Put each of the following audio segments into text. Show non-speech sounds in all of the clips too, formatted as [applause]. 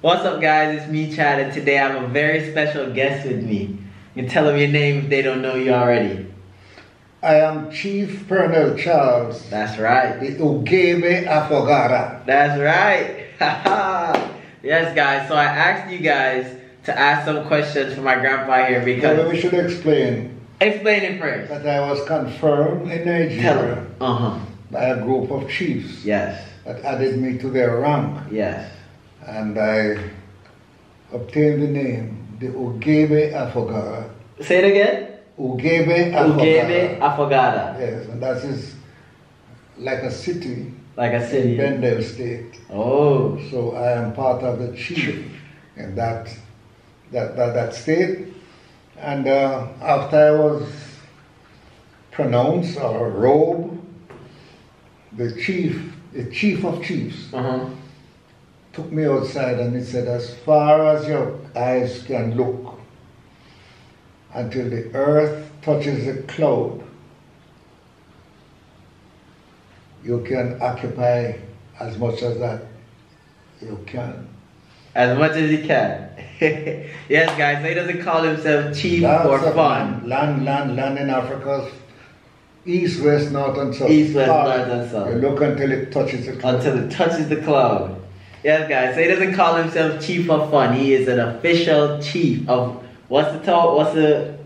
What's up guys, it's me Chad and today I have a very special guest with me. You can tell them your name if they don't know you already. I am Chief Pearnel Charles, That's right. the Ugebe Afogara. That's right. [laughs] yes guys, so I asked you guys to ask some questions for my grandpa here Now because... we should explain Explain it first. that I was confirmed in Nigeria. Uh-huh. by a group of chiefs Yes. that added me to their rank Yes. and I obtained the name, the Ugebe Afogara. Say it again. Ugebe Ugebe Afogara. Afogada. Yes, and that is like a city Like I in. Bendel State. Oh. So I am part of the chief in that that that, that state. And uh, after I was pronounced or robe, the chief, the chief of chiefs, Uh-huh. took me outside and he said, as far as your eyes can look, until the earth touches the cloud, you can occupy as much as that you can. As much as he can. [laughs] yes, guys, so he doesn't call himself chief for of fun. Land, land, land in Africa, east, west, north, and south. East, west, ah, north, and south. You look until it touches the cloud. Until it touches the cloud. Yes, guys, so he doesn't call himself chief of fun. He is an official chief of, what's the talk, what's the,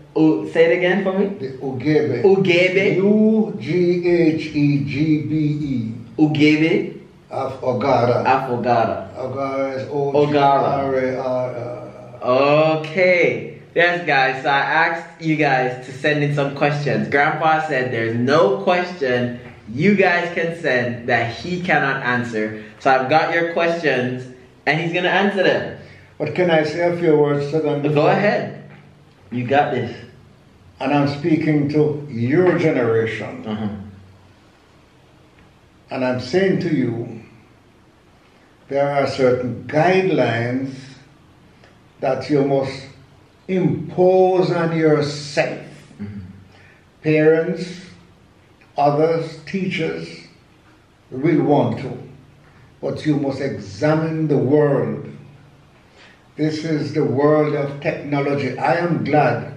say it again for me? the Ugebe. Ugebe. U G H E G B E Ugebe of Ogara. Afogada. Ogara is O G R A R. Okay. Yes, guys. So I asked you guys to send in some questions. Grandpa said there's no question you guys can send that he cannot answer. So I've got your questions and he's going to answer them. But can I say a few words to them? Go ahead. You got this. And I'm speaking to your generation. Uh-huh. And I'm saying to you, there are certain guidelines that you must impose on yourself. Parents, others, teachers will want to, but you must examine the world. This is the world of technology. I am glad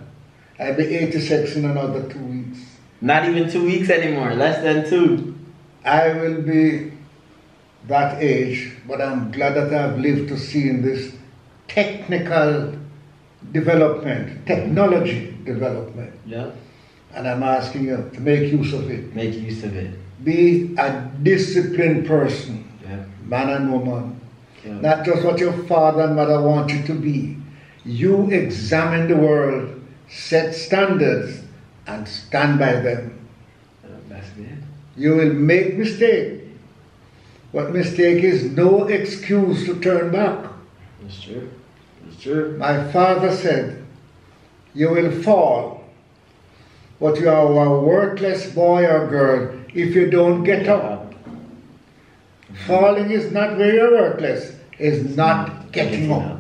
I'll be 86 in another two weeks. Not even two weeks anymore. Less than two. I will be that age, but I'm glad that I've lived to see in this technical development, technology development. Yeah. And I'm asking you to make use of it. Make use of it. Be a disciplined person, Yeah. man and woman. yeah. Not just what your father and mother want you to be. You examine the world, set standards, and stand by them. Uh, That's good. You will make mistake. But mistake is no excuse to turn back. That's true. That's true. My father said, You will fall, but you are a worthless boy or girl if you don't get up. Falling is not where you're worthless, is not getting up.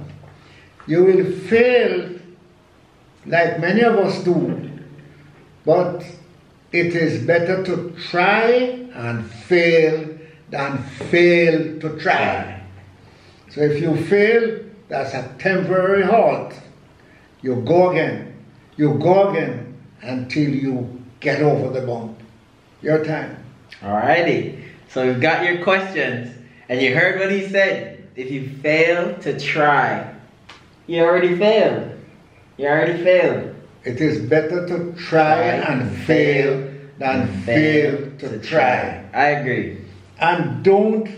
You will fail like many of us do, but it is better to try and fail than fail to try. So if you fail, that's a temporary halt. You go again, you go again until you get over the bump. Your time. Alrighty. So we've got your questions, and you heard what he said. If you fail to try, you already failed. You already failed. It is better to try and fail than fail to try. I agree. And don't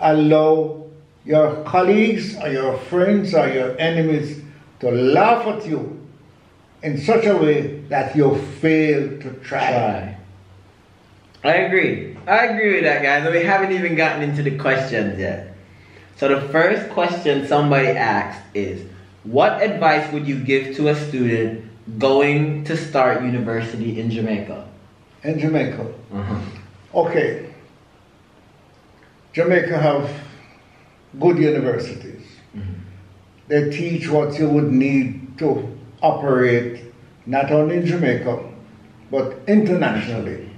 allow your colleagues or your friends or your enemies to laugh at you in such a way that you fail to try. Try. I agree. I agree with that, guys. And we haven't even gotten into the questions yet. So the first question somebody asked is, what advice would you give to a student going to start university in Jamaica? In Jamaica. Uh-huh. Okay. Jamaica have good universities. Mm-hmm. They teach what you would need to operate not only in Jamaica but internationally.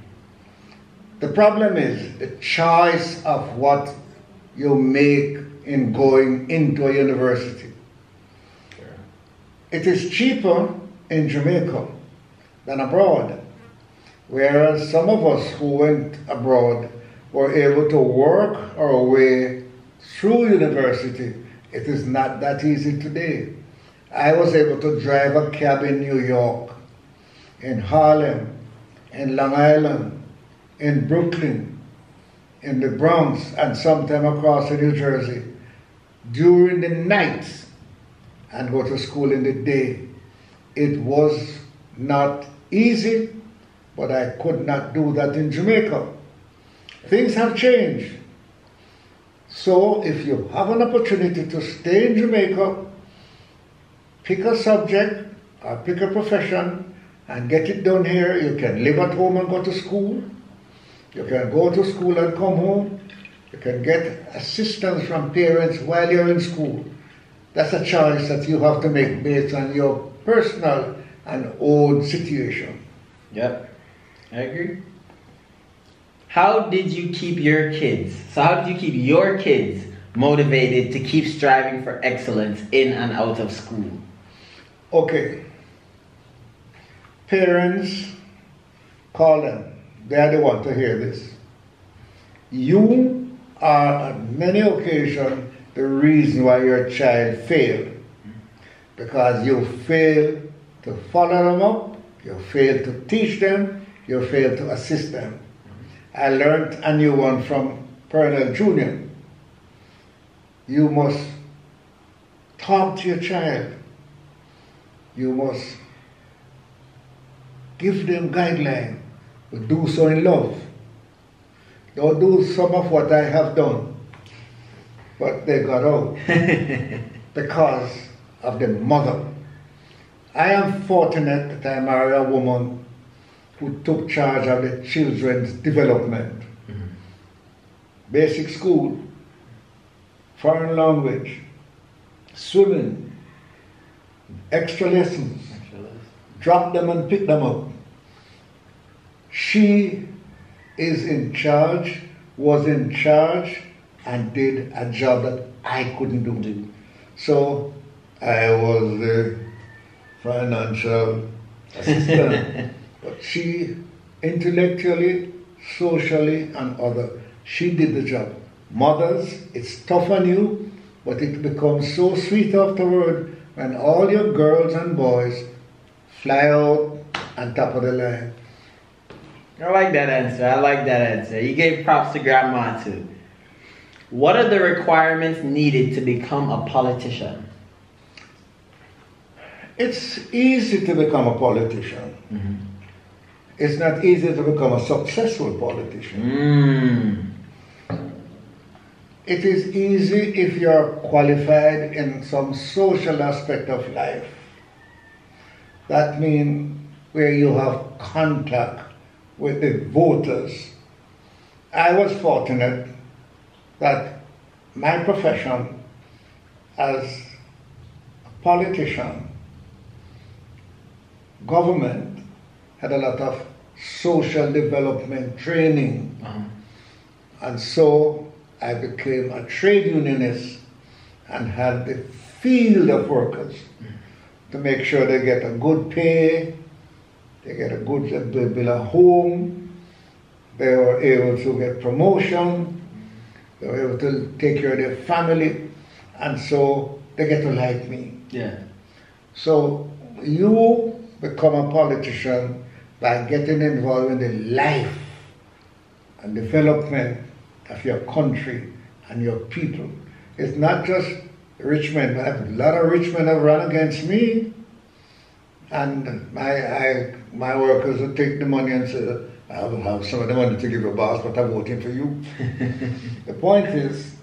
The problem is the choice of what you make in going into a university. It is cheaper in Jamaica than abroad. Whereas some of us who went abroad were able to work our way through university, it is not that easy today. I was able to drive a cab in New York, in Harlem, in Long Island, in Brooklyn, in the Bronx, and sometime across New Jersey during the nights and go to school in the day. It was not easy, but I could not do that in Jamaica. Things have changed. So if you have an opportunity to stay in Jamaica, pick a subject or pick a profession and get it done here. You can live at home and go to school. You can go to school and come home. You can get assistance from parents while you're in school. That's a choice that you have to make based on your personal and own situation. Yep, I agree. How did you keep your kids? So, how did you keep your kids motivated to keep striving for excellence in and out of school? Okay. Parents, call them. They are the one to hear this. You are on many occasions the reason why your child failed. Because you failed to follow them up, you failed to teach them, you failed to assist them. I learned a new one from Pearnel Jr. You must talk to your child. You must give them guidelines, but do so in love. Don't do some of what I have done, but they got out [laughs] because of the mother. I am fortunate that I married a woman who took charge of the children's development. Mm-hmm. Basic school, foreign language, swimming, extra lessons, extra lessons. drop them and pick them up. She is in charge, was in charge, and did a job that I couldn't do. So I was the financial assistant. [laughs] but she, intellectually, socially, and other, she did the job. Mothers, it's tough on you, but it becomes so sweet afterward when all your girls and boys fly out on top of the line. I like that answer. I like that answer. You gave props to grandma too. What are the requirements needed to become a politician? It's easy to become a politician. Mm-hmm. It's not easy to become a successful politician. Mm. It is easy if you're qualified in some social aspect of life. That means where you have contact with the voters. I was fortunate that my profession as a politician, government had a lot of social development training. Uh-huh. And so I became a trade unionist and had the field of workers to make sure they get a good pay, they get a good, they build a home. They were able to get promotion. They were able to take care of their family. And so they get to like me. Yeah. So you become a politician by getting involved in the life and development of your country and your people. It's not just rich men. A lot of rich men have run against me. And my, I, my workers would take the money and say, I will have some of the money to give your boss, but I'm voting for you. [laughs] the point is,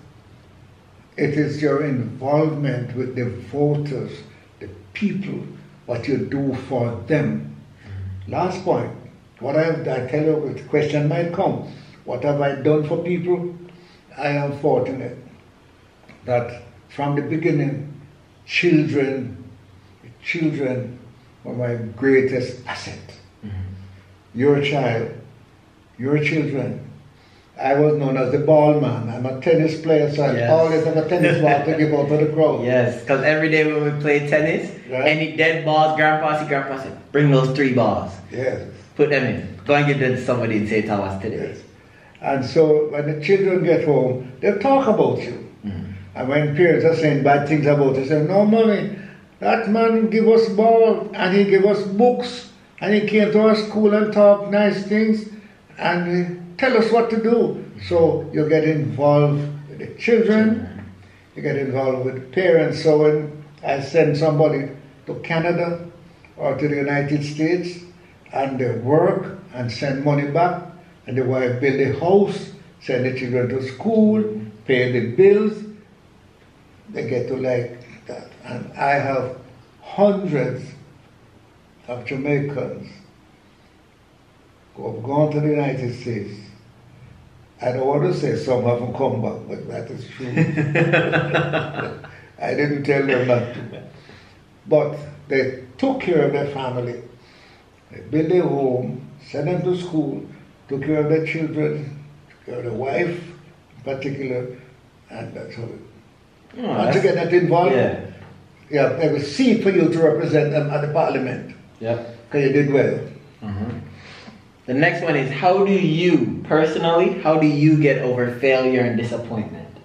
it is your involvement with the voters, the people, what you do for them. Last point, what I, I tell you, the question might come, what have I done for people? I am fortunate that from the beginning, children, children were my greatest asset. Mm-hmm. Your child, your children I was known as the ball man. I'm a tennis player, so I Yes. always have a tennis ball to give out to the crowd. Yes, because every day when we play tennis, Right. any dead balls, Grandpa said, Grandpa said, bring those three balls. Yes. Put them in. Go and give them to somebody in St. Thomas today. Yes. And so when the children get home, they'll talk about you. Mhm. And when parents are saying bad things about you, they say, no mommy, that man give us ball and he give us books and he came to our school and talk nice things and tell us what to do. So you get involved with the children, you get involved with parents. So when I send somebody to Canada or to the United States and they work and send money back and they to build a house, send the children to school, pay the bills, they get to like that. And I have hundreds of Jamaicans who have gone to the United States. I don't want to say some haven't come back, but that is true. [laughs] I didn't tell them not to. But they took care of their family. They built a home, sent them to school, took care of their children, took care of their wife in particular, and that's how it Oh, Once you that's- get that involved, Yeah. yeah, they will seat for you to represent them at the parliament. Yep. Because you did well. The next one is how do you personally, how do you get over failure and disappointment?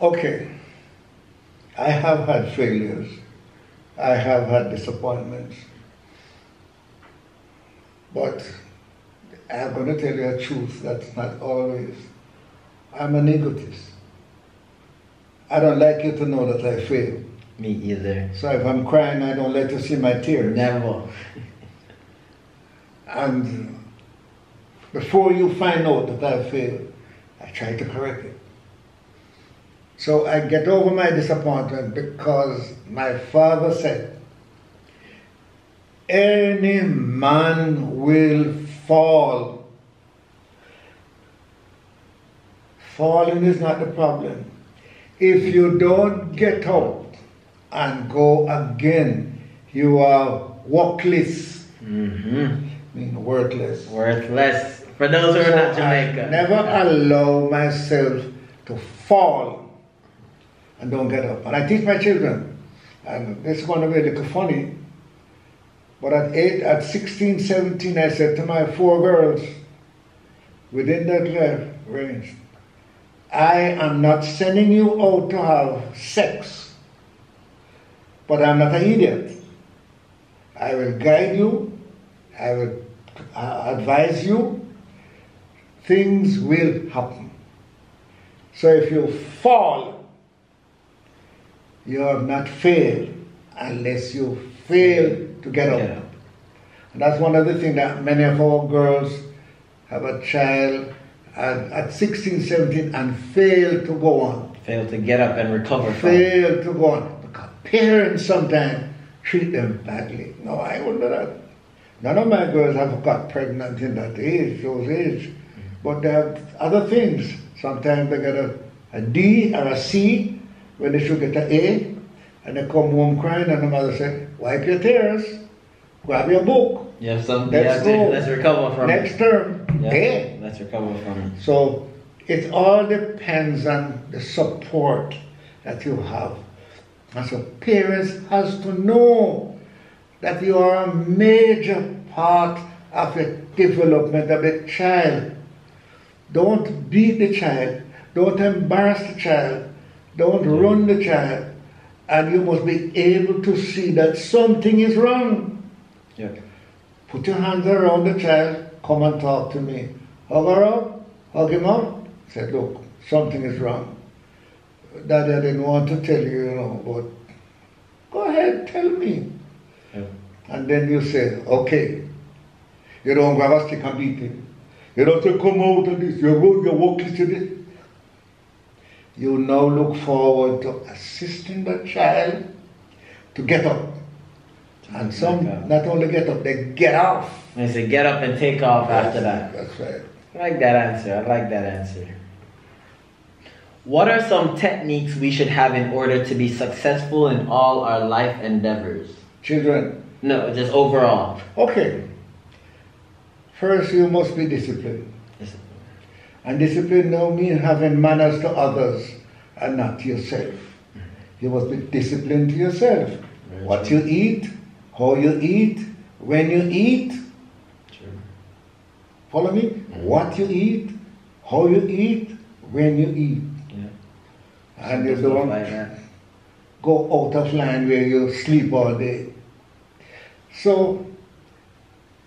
Okay. I have had failures. I have had disappointments. But I'm going to tell you a truth that's not always. I'm an egotist. I don't like you to know that I failed. Me either. So if I'm crying, I don't let you see my tears. Never. And before you find out that I failed, I try to correct it. So I get over my disappointment because my father said, Any man will fall. Falling is not the problem. If you don't get up and go again, you are workless, Mm-hmm. Mean worthless. Worthless. For those who are So not I Jamaican. never allow myself to fall and don't get up. And I teach my children, and this is going to be a little funny, but at 8, at 16, 17, I said to my four girls, within that range, I am not sending you out to have sex, but I'm not an idiot. I will guide you, I would uh, advise you, things will happen. So if you fall, you have not failed unless you fail to get up. Up. And that's one of the things that many of our girls have a child at, at 16, 17 and fail to go on. Fail to get up and recover from. Fail to go on. Because parents sometimes treat them badly. No, I wouldn't do that. None of my girls have got pregnant in that age, those age. But they have other things. Sometimes they get a, a D or a C when they should get an A. And they come home crying and the mother say, wipe your tears, grab your book, You have some. Let's you have to, let's recover from next it. term, Yeah. A. Let's recover from it. So it all depends on the support that you have. And so parents has to know that you are a major part of the development of the child. Don't beat the child. Don't embarrass the child. Don't mm. run the child. And you must be able to see that something is wrong. Yeah. Put your hands around the child, come and talk to me. Hug her up, hug him up. Said, look, something is wrong. Daddy, I didn't want to tell you, you know, but go ahead, tell me. And then you say, okay. You don't grab a stick and beat him. You don't say, come out of this, you're, wo- you're working to this. You now look forward to assisting the child to get up. And some not only get up, they get off. And say get up and take off after that. That's right. I like that answer. I like that answer. What are some techniques we should have in order to be successful in all our life endeavors? Children, No, just overall. okay. First, you must be disciplined. And discipline don't mean having manners to others and not to yourself. You must be disciplined to yourself. Very what true. you eat, how you eat, when you eat. True. Follow me? What you eat, how you eat, when you eat. Yeah. And you don't go out of line where you sleep all day. So,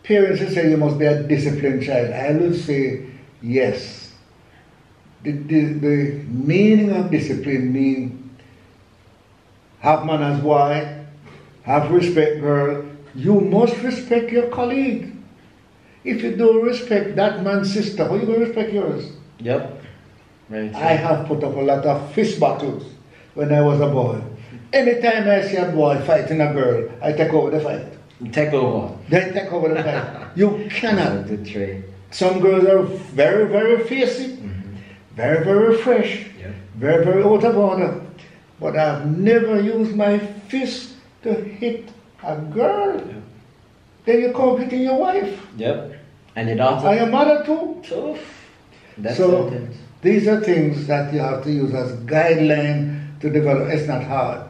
parents will say you must be a disciplined child. I will say yes. The, the, the meaning of discipline means have manners, boy, have respect, girl. You must respect your colleague. If you don't respect that man's sister, how you going to respect yours? Yep. True. I have put up a lot of fist battles when I was a boy. Anytime I see a boy fighting a girl, I take over the fight. Take over. They take over the fight. You [laughs] cannot. Good trade. Some girls are very, very fierce, mm-hmm. very, very fresh, Yeah. very, very out of order. But I've never used my fist to hit a girl. Yeah. Then you come hitting your wife. Yep. And your daughter? Are your mother too? Tough. That's So these are things that you have to use as guideline to develop. It's not hard.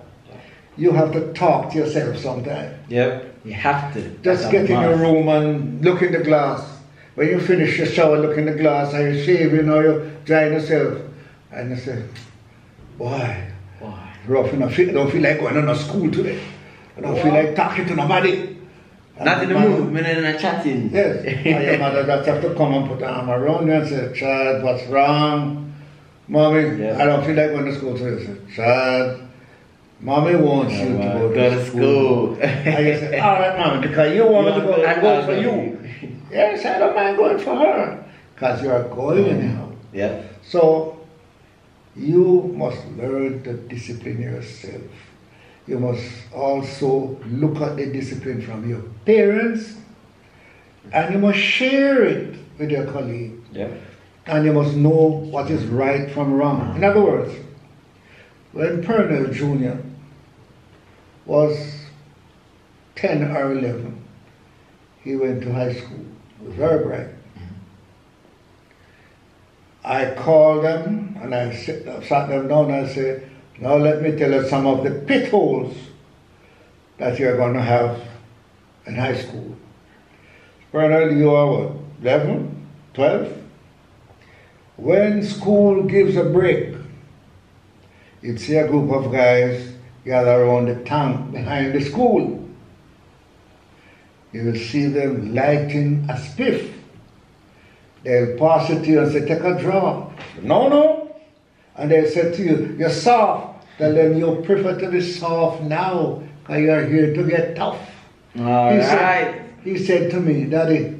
You have to talk to yourself sometime. Yep. You have to. Just get in your room and look in the glass. When you finish your shower, look in the glass and you shave, you know, you're drying yourself. And you say, boy, Why? rough enough. I don't feel like going to school today. I don't feel like talking to nobody. And Not in the mood, and not chatting. Yes. [laughs] and your mother that have to come and put her arm around you and say, child, what's wrong? Mommy. I don't feel like going to school today. Child, mommy wants you to go, go to school. school. and you all right, mommy, because you want me to go, I go for you. Yes, I don't mind going for her. Because you are going anyhow. Yeah. So, you must learn to discipline yourself. You must also look at the discipline from your parents and you must share it with your colleague. Yep. And you must know what is right from wrong. In other words, when Pearnel Jr. was 10 or 11, he went to high school. Was very bright. I called them and I sat them down and I said, now let me tell you some of the pitfalls that you're going to have in high school. Bernard, you are what, 11, 12? When school gives a break, you'd see a group of guys gather around the tank behind the school. You will see them lighting a spiff. They'll pass it to you and say, take a draw. No, no. And they'll say to you, you're soft. Tell them you prefer to be soft now because you're here to get tough. All he, right. said, he said to me, Daddy,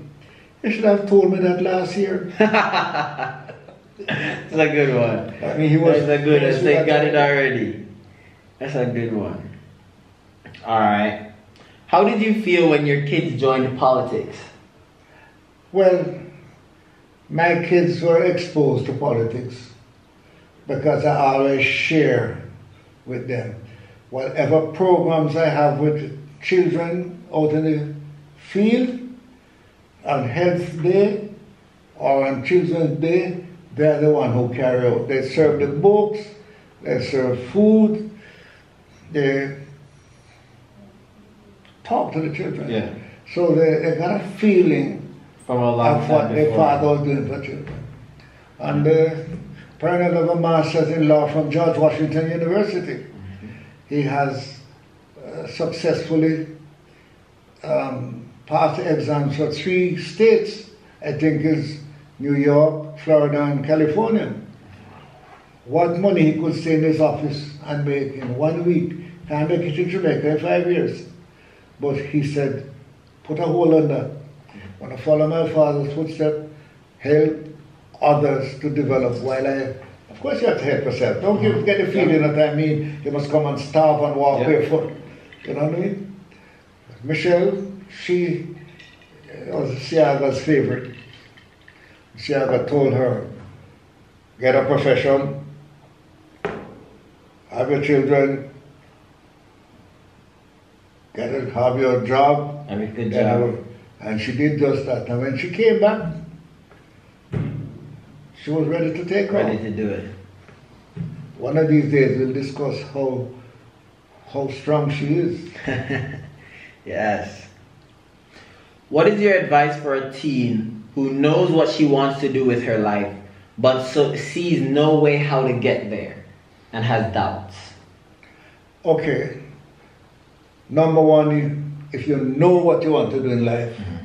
you should have told me that last year. [laughs] That's a good one. I mean, he was. That's a good. he That's they got it already. That's a good one. All right. How did you feel when your kids joined politics? Well, my kids were exposed to politics because I always share with them. Whatever programs I have with children out in the field, on Health Day or on Children's Day, they're the one who carry out. They serve the books, they serve food, they talk to the children. Yeah. So they, they got a feeling From a long of what their father was doing for children. And the parent of a master's in law from George Washington University. He has uh, successfully um, passed exams for three states. I think is New York, Florida, and California. What money he could stay in his office and make in one week, can't make it in Jamaica in five years. But he said, put a hole on that. Want to follow my father's footsteps, help others to develop while I, of course you have to help yourself. Don't give, get the feeling that I mean you must come and starve and walk Yeah. barefoot. You know what I mean? Michelle, she uh, was Seaga's favorite. Seaga told her, get a profession, have your children, get a, have your job, Have a good job. her- and she did just that. And when she came back, she was ready to take Ready off. to do it. One of these days we'll discuss how how strong she is. [laughs] Yes. What is your advice for a teen who knows what she wants to do with her life, but so sees no way how to get there and has doubts? Okay. Number one, if you know what you want to do in life, mm-hmm.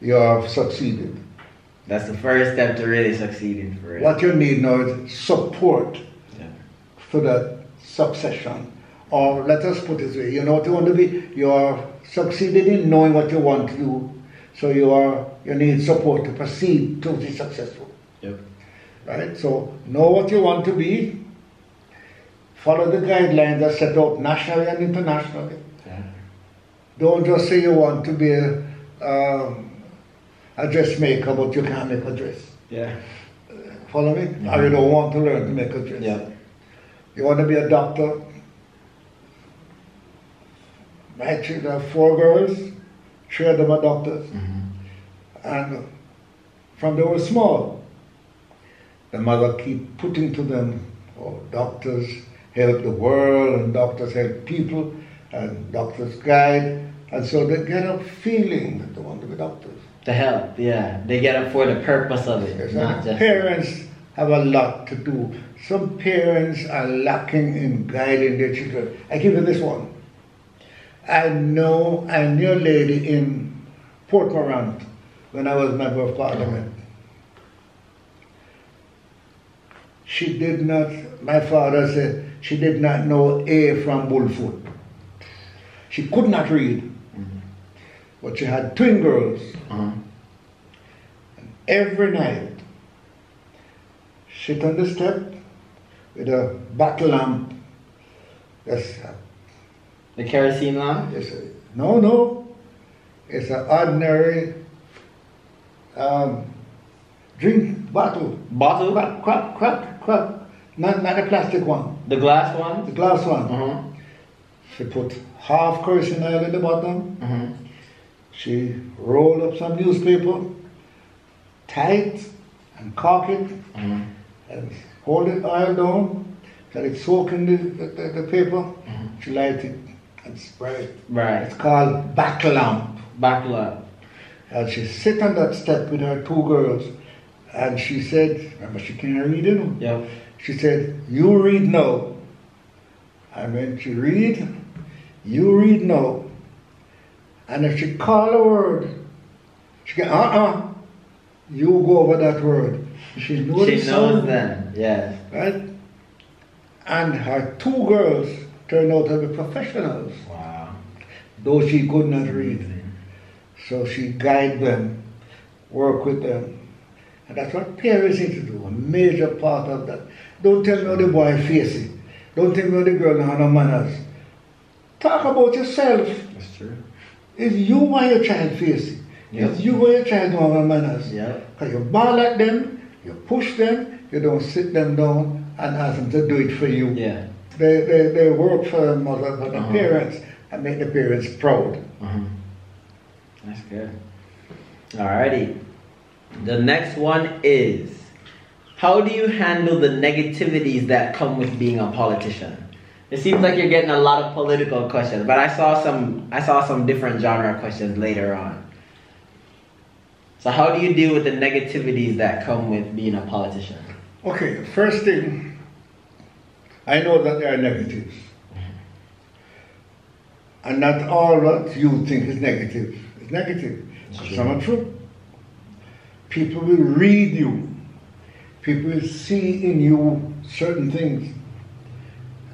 you have succeeded. That's the first step to really succeeding for it. What you need now is support Yeah. for that succession. Or let us put it this way, you know what you want to be, you are succeeded in knowing what you want to do. So you are you need support to proceed to be successful. Yep. Right? So know what you want to be, follow the guidelines that set out nationally and internationally. Yeah. Don't just say you want to be a, um, a dressmaker, but you can't make a dress. Yeah. Follow me? Or you don't want to learn to make a dress. Yep. You want to be a doctor? My children have four girls, of them are doctors. Mm-hmm. And from they were small, the mother keep putting to them, oh, doctors help the world, and doctors help people, and doctors guide. And so they get a feeling that they want to be doctors. To help, yeah. They get it for the purpose of it, Yes, not just. parents have a lot to do. Some parents are lacking in guiding their children. I give you this one. I know I knew a lady in Port Morant when I was member of parliament. She did not, my father said, she did not know A from Bullfoot. She could not read. But she had twin girls. Uh-huh. Every night, sit on the step with a back lamp. Uh, The kerosene lamp? yes, uh, no, no. It's an ordinary um, drink bottle. Bottle? Crack, crack, crack, crack. Not, not a plastic one, The glass one? the glass one. Uh-huh. She put half kerosene oil in the bottom. Uh-huh. She rolled up some newspaper, tight, and cork it. Uh-huh. and hold it oil down, let it soak in the, the, the, the paper, she light it and spray it. Right. It's called back lamp. Back lamp. And she sit on that step with her two girls, and she said, remember she can't read, you know? Yep. She said, you read now. And when she read, you read now. And if she call a word, she can, uh-uh, you go over that word. She knows She knows then. Yes. right? And her two girls turned out to be professionals, Wow. though she could not read. So she guide them, work with them. And that's what parents need to do, a major part of that. Don't tell me how the boy face it. Don't tell me how the girl have no manners. Talk about yourself. That's true. It's you why your child face it. Yep. It's you why your child don't have manners. Yep. Because you ball at them, you push them, you don't sit them down and ask them to do it for you. Yeah. They, they, they work for the mother, for the Uh-huh. parents, and make the parents proud. Uh-huh. That's good. Alrighty. The next one is how do you handle the negativities that come with being a politician? It seems like you're getting a lot of political questions, but I saw some I saw some different genre questions later on. So how do you deal with the negativities that come with being a politician? Okay, first thing, I know that there are negatives. And not all what you think is negative is negative. It's are true. People will read you. People will see in you certain things.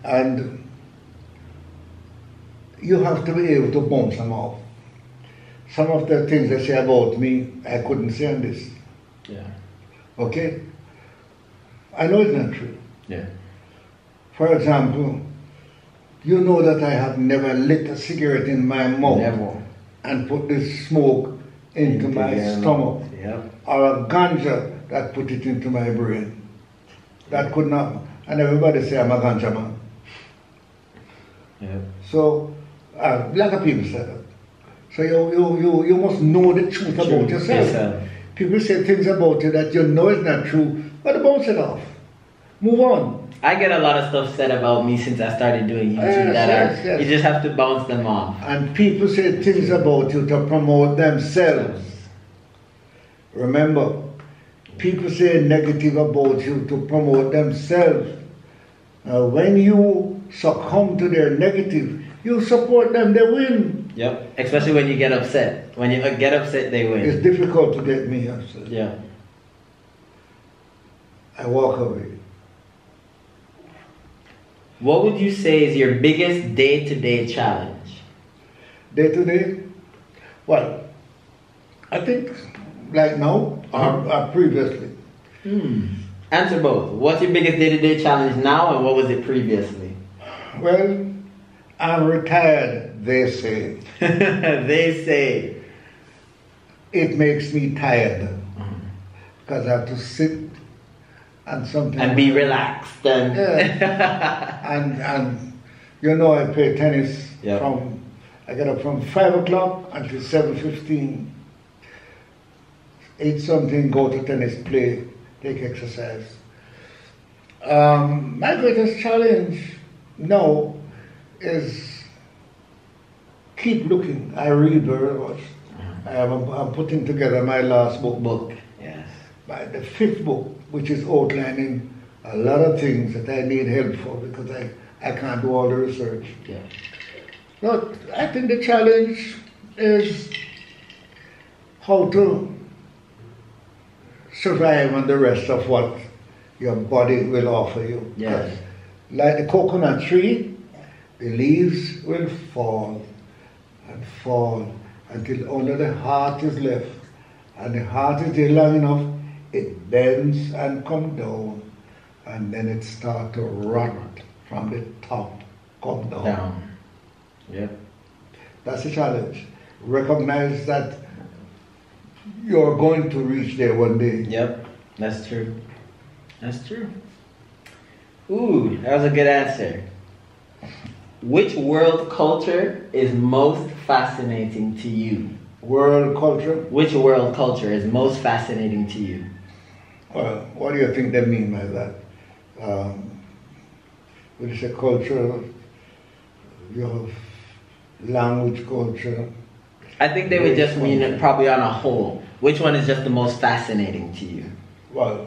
And you have to be able to bounce them off. Some of the things they say about me, I couldn't say on this. Yeah. Okay? I know it's not true. Yeah. For example, you know that I have never lit a cigarette in my mouth Never. and put this smoke into my stomach. Yep. or a ganja that put it into my brain. That could not, and everybody say I'm a ganja man. Yep. So, uh, a lot of people say that. So you, you, you, you must know the truth about yourself. Yourself. People say things about you that you know is not true, but bounce it off. Move on. I get a lot of stuff said about me since I started doing YouTube Yes, that yes, are, yes. you just have to bounce them off. And people say things about you to promote themselves. Remember, people say negative about you to promote themselves. Uh, when you succumb to their negative, you support them, they win. Yep. Especially when you get upset. When you uh, get upset, they win. It's difficult to get me upset. Yeah. I walk away. What would you say is your biggest day to day challenge? Day to day, well, I think like now or, or previously. Hmm. Answer both. What's your biggest day to day challenge now and what was it previously? Well, I'm retired, they say. [laughs] they say. It makes me tired uh-huh. because I have to sit and something. And be relaxed and. and and you know I play tennis Yeah. from I get up from five o'clock until seven fifteen. Eat something, go to tennis, play, take exercise. Um, my greatest challenge now is keep looking. I read very much. I am, I'm putting together my last book, book. Yes. by the fifth book, which is outlining a lot of things that I need help for because I, I can't do all the research. Yeah. But I think the challenge is how to survive on the rest of what your body will offer you. Yes. Like the coconut tree, the leaves will fall and fall until only the heart is left. And the heart is there long enough, it bends and come down, and then it start to rot from the top, come down. Down. Yep. That's the challenge. Recognize that you're going to reach there one day. Yep. That's true. That's true. Ooh, that was a good answer. Which world culture is most fascinating to you? World culture. Which world culture is most fascinating to you? Well, what do you think they mean by that? Um, when you say culture, you have language culture. I think they would just mean it probably on a whole. Which one is just the most fascinating to you? Well,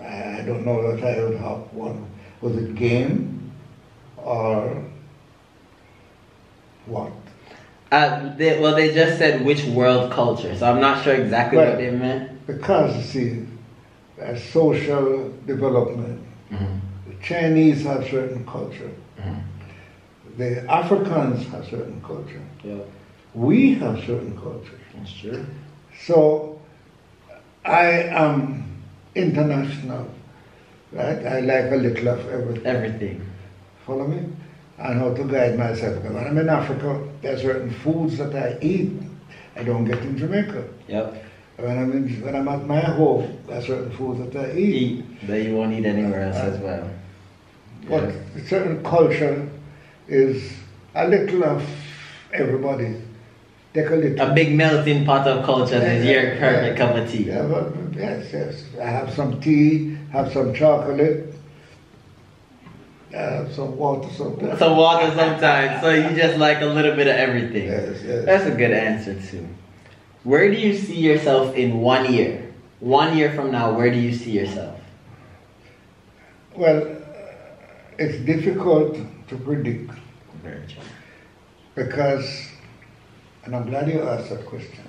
I don't know that I would have one. Was it game or what? Uh, they, well, they just said which world culture, so I'm not sure exactly Right. what they meant. Because you see, uh, social development. Mhm. The Chinese have certain culture. Mhm. The Africans have certain culture. Yep, We have certain culture. that's true. So I am international, right? I like a little of everything. Everything. Follow me? And how to guide myself. Because when I'm in Africa, there are certain foods that I eat I don't get in Jamaica. Yep. When I'm, in, when I'm at my home, there are certain foods that I eat. Eat that you won't eat anywhere else as well. But Yeah. certain culture is a little of everybody. Take a little. A big melting pot of cultures is your perfect cup of tea. Yeah, but, yes, yes. I have some tea, have some chocolate, have some water sometimes. Some water sometimes, so you just like a little bit of everything. Yes, yes. That's a good answer too. Where do you see yourself in one year? One year from now, where do you see yourself? Well, uh, it's difficult to predict Very true. because, and I'm glad you asked that question.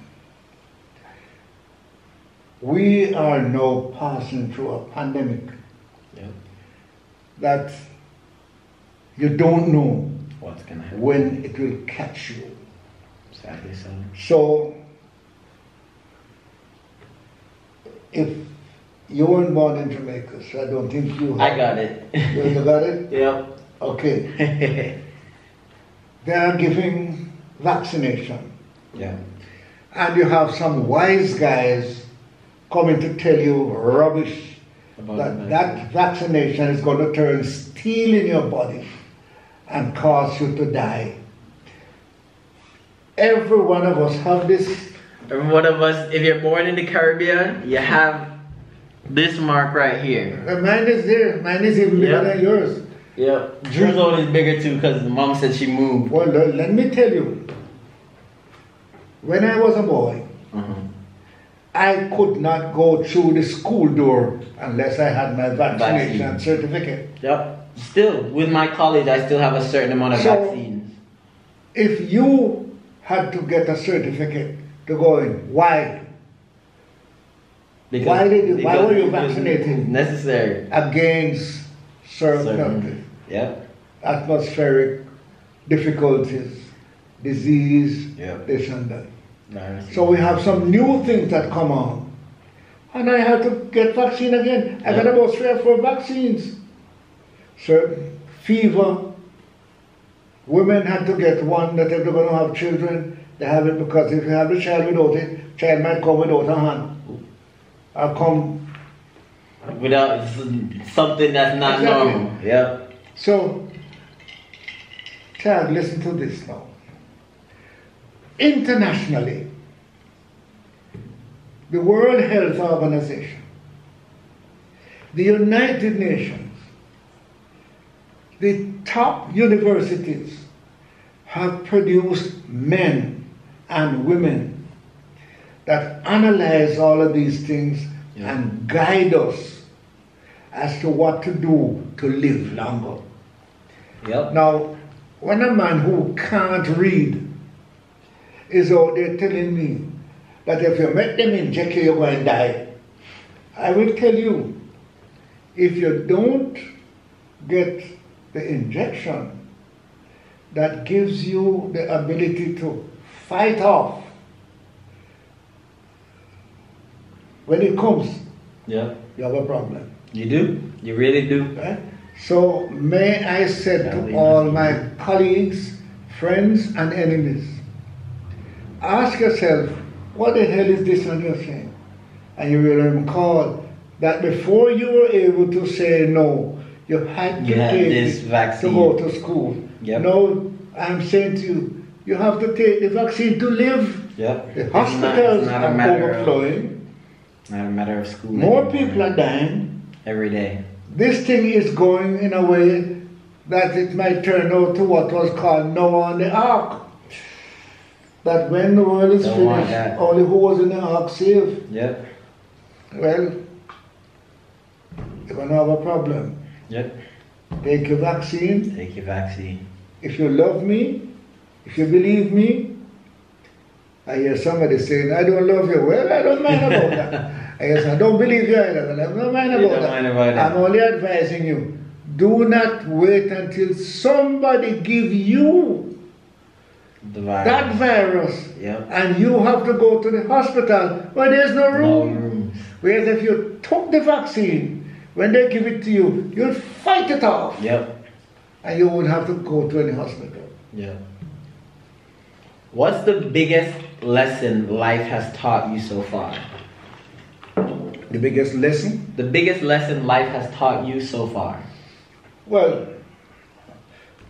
We are now passing through a pandemic that you don't know What's gonna happen? when it will catch you. Sadly so. So, if you weren't born in Jamaica, so I don't think you I got it. You got it? [laughs] yep. Okay. [laughs] They are giving vaccination. yeah. And you have some wise guys coming to tell you rubbish About that that vaccination is going to turn steel in your body and cause you to die. Every one of us have this Every one of us, if you're born in the Caribbean, you have this mark right here. Uh, Mine is there. Mine is even bigger Yeah. than yours. Yep. Drew's one is bigger too because mom said she moved. Well, le- let me tell you. When I was a boy, Mhm. I could not go through the school door unless I had my vaccination Vaccine. certificate. Yep. Still, with my college, I still have a certain amount of So- vaccines. If you had to get a certificate to go in, why? Why did you- why were you vaccinated? Necessary. Against certain, Certain. Yep. atmospheric difficulties, disease, Yep. this and that. Virus. So we have some new things that come on. And I had to get vaccine again. I got Yeah. about three or four vaccines. Certain fever. Women had to get one that if they're going to have children, they have it because if you have the child without it, child might come without a hand. Or come. Without something that's not Exactly. normal. Yep. So, child, listen to this now. Internationally, the World Health Organization, the United Nations, the top universities have produced men and women that analyze all of these things Yeah. and guide us as to what to do to live longer. Yep. Now, when a man who can't read is out there telling me that if you make them inject you, you're going to die, I will tell you, if you don't get the injection that gives you the ability to fight off when it comes, Yeah. you have a problem. You do. You really do. Right? So may I say to all my colleagues, friends, and enemies, ask yourself, what the hell is this on your thing? And you will recall that before you were able to say no, you had to take this vaccine. to go to school. Yep. No, I'm saying to you, you have to take the vaccine to live. Yep. The It's not- hospitals not are matter of- overflowing. Not a matter of school. More anymore. people are dying. every day. This thing is going in a way that it might turn out to what was called Noah on the ark. That when the world is Don't finished, only who was in the ark saved. Yep. Well, you're going to have a problem. Yep. Take your vaccine. Take your vaccine. If you love me, if you believe me, I hear somebody saying, I don't love you. Well, I don't mind about that. I guess I don't believe you either. Well, I don't mind You about don't that. mind about that. I'm only advising you. Do not wait until somebody give you virus. that virus Yep. and you have to go to the hospital where there's no No room. Whereas if you took the vaccine, when they give it to you, you'll fight it off Yep. and you won't have to go to any hospital. Yep. What's the biggest lesson life has taught you so far? The biggest lesson The biggest lesson life has taught you so far. Well,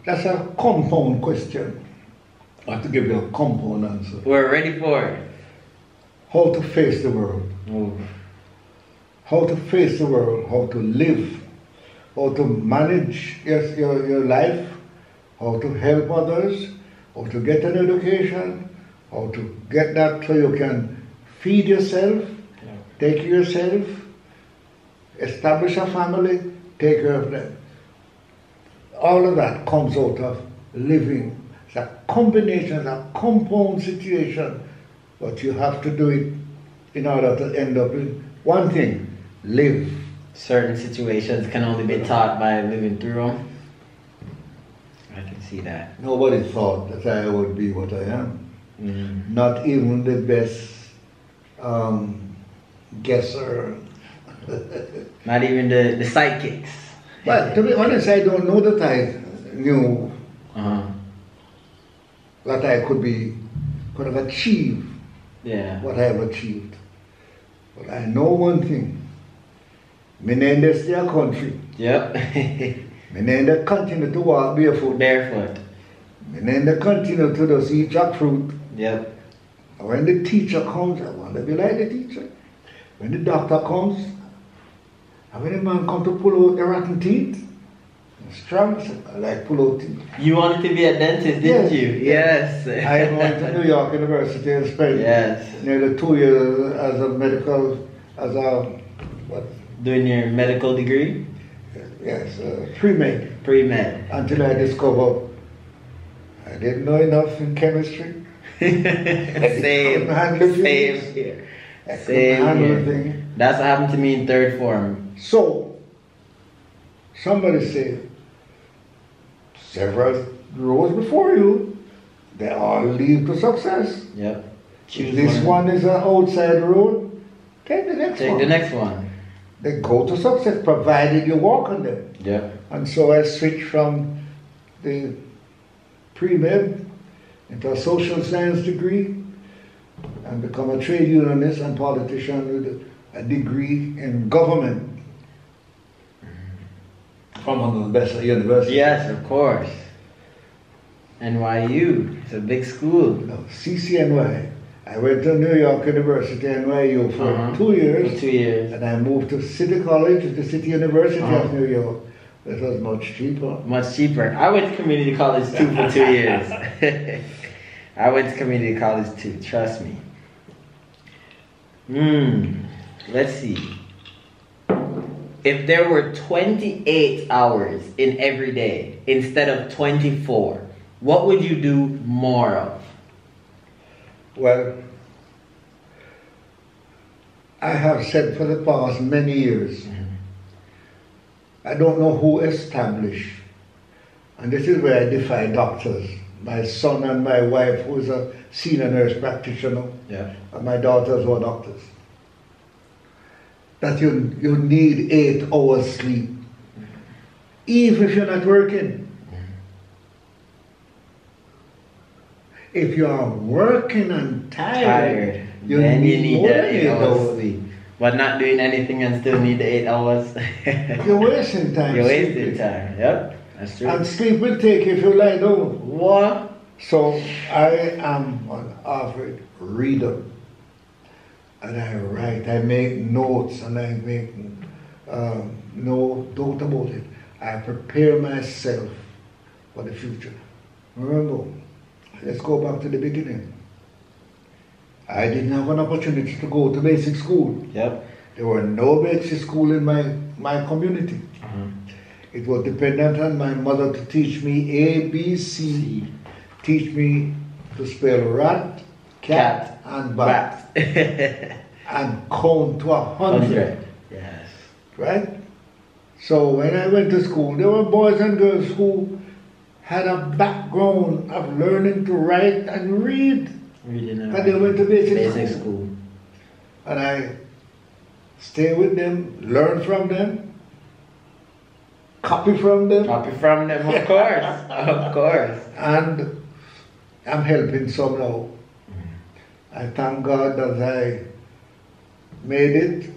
that's a compound question. I have to give you a compound answer. We're ready for it. How to face the world. Ooh. How to face the world. How to live. How to manage your, your, your life. How to help others. How to get an education. How to get that so you can feed yourself, take care of yourself, establish a family, take care of them. All of that comes out of living. It's a combination, it's a compound situation, but you have to do it in order to end up in one thing live. Certain situations can only be taught by living through them. I can see that. Nobody thought that I would be what I am. Mm. Not even the best um, guesser. [laughs] Not even the, the sidekicks. But to be honest, I don't know that I knew Uh-huh. that I could be, could have achieved Yeah. what I have achieved. But I know one thing. Menendez a country. Yep. [laughs] Me name continue to walk barefoot. Barefoot. Name continue to just eat jackfruit. Yep. When the teacher comes, I want to be like the teacher. When the doctor comes, and when the man come to pull out the rotten teeth, strong, I like pull out teeth. You wanted to be a dentist, didn't Yes. you? Yes. [laughs] I went to New York University and spent Yes. nearly two years as a medical, as a, what, Doing your medical degree? Yes, uh, pre-med, Pre-med. until I discovered I didn't know enough in chemistry. [laughs] [laughs] same. Same here. Same here. That's what happened to me in third form. So, somebody said, several roads before you, they all lead to success. Yep. If Choose this one is an outside road, take the next Take one. the next one. They go to success, provided you walk on them. Yeah. And so I switched from the pre-med into a social science degree and become a trade unionist and politician with a degree in government from one of the best universities. Yes, of course. NYU. It's a big school. No, CCNY. I went to New York University, NYU, for Uh-huh. two years. For two years. And I moved to City College, to the City University Uh-huh. of New York. It was much cheaper. Much cheaper. I went to community college too for two years. [laughs] I went to community college too, trust me. Hmm. Let's see. If there were 28 hours in every day instead of 24, what would you do more of? Well, I have said for the past many years, I don't know who established, and this is where I defy doctors. My son and my wife, who is a senior nurse practitioner, Yeah. and my daughters who are doctors, that you, you need eight hours sleep, even if you're not working. If you are working and tired, Tired. you then need you need more than eight hours hours. sleep. But not doing anything and still need the eight hours. [laughs] You're wasting time. You're wasting sleeping. time. Yep. That's true. And sleep will take if you lie down. What? So I am an avid reader. And I write, I make notes, and I make um, no doubt about it. I prepare myself for the future. Remember, let's go back to the beginning. I didn't have an opportunity to go to basic school. Yep. There were no basic school in my, my community. Uh-huh. It was dependent on my mother to teach me A, B, C, teach me to spell rat, cat, and bat, Bat. [laughs] and count to a Hundred. Yes. right? So when I went to school, there were boys and girls who had a background of learning to write and read, Reading and they went to basic, basic school. school. And I stay with them, learn from them, copy from them, Copy from them, of course. of [laughs] course. and I'm helping some now. I thank God that I made it,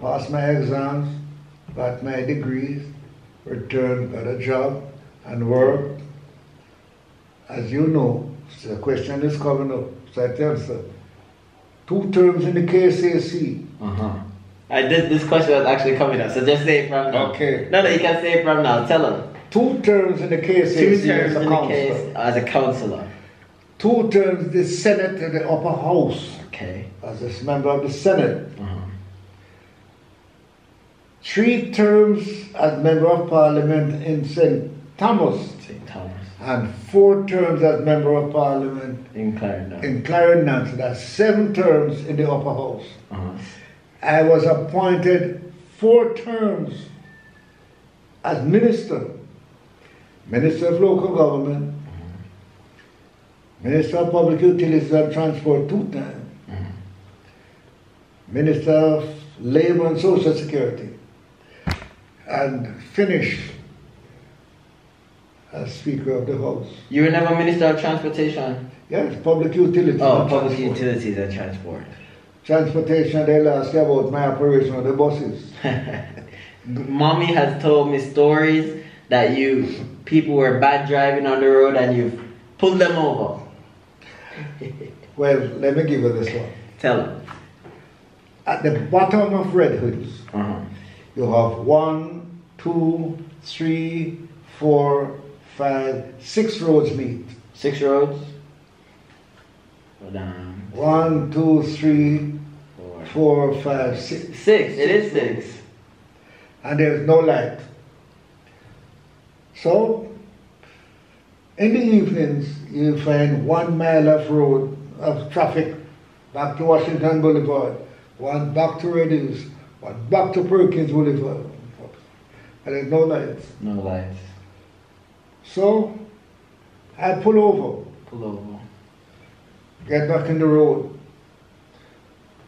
passed my exams, got my degrees, returned, got a job, and worked. As you know, the question is coming up, so I tell you, two terms in the KSAC. Uh-huh. I did this question was actually coming up, so just say it from now. Okay. No, no, you can say it from now. Tell them. Two terms in the KSAC Two as a in the counselor. case as a counselor. Two terms the Senate and the upper house Okay. as a member of the Senate. Uh-huh. three terms as member of parliament in St. Thomas St. Thomas. and four terms as member of parliament In Clarendon. in Clarendon. So that's seven terms in the upper house. uh-huh. I was appointed four terms as minister. Minister of local government, Minister of Public Utilities and Transport two times, Minister of Labor and Social Security, and finished as Speaker of the House. You were never Minister of Transportation? Yes, public utilities. Oh, and Public transport. Utilities and Transport. Transportation, they last about my operation of the buses. [laughs] Mommy has told me stories that you people were bad driving on the road and you've pulled them over. [laughs] Well, let me give you this one. Tell them. At the bottom of Red Hills, Uh-huh. you have one, two, three, four, five, six roads meet. Six roads. Go down. One, two, three, Four. four, five, six. Six. It is six. And there's no light. So, in the evenings, you find one mile of road of traffic back to Washington Boulevard, one back to Red one back to Perkins Boulevard. And there's no lights. No lights. So, I pull over. Pull over. get back in the road.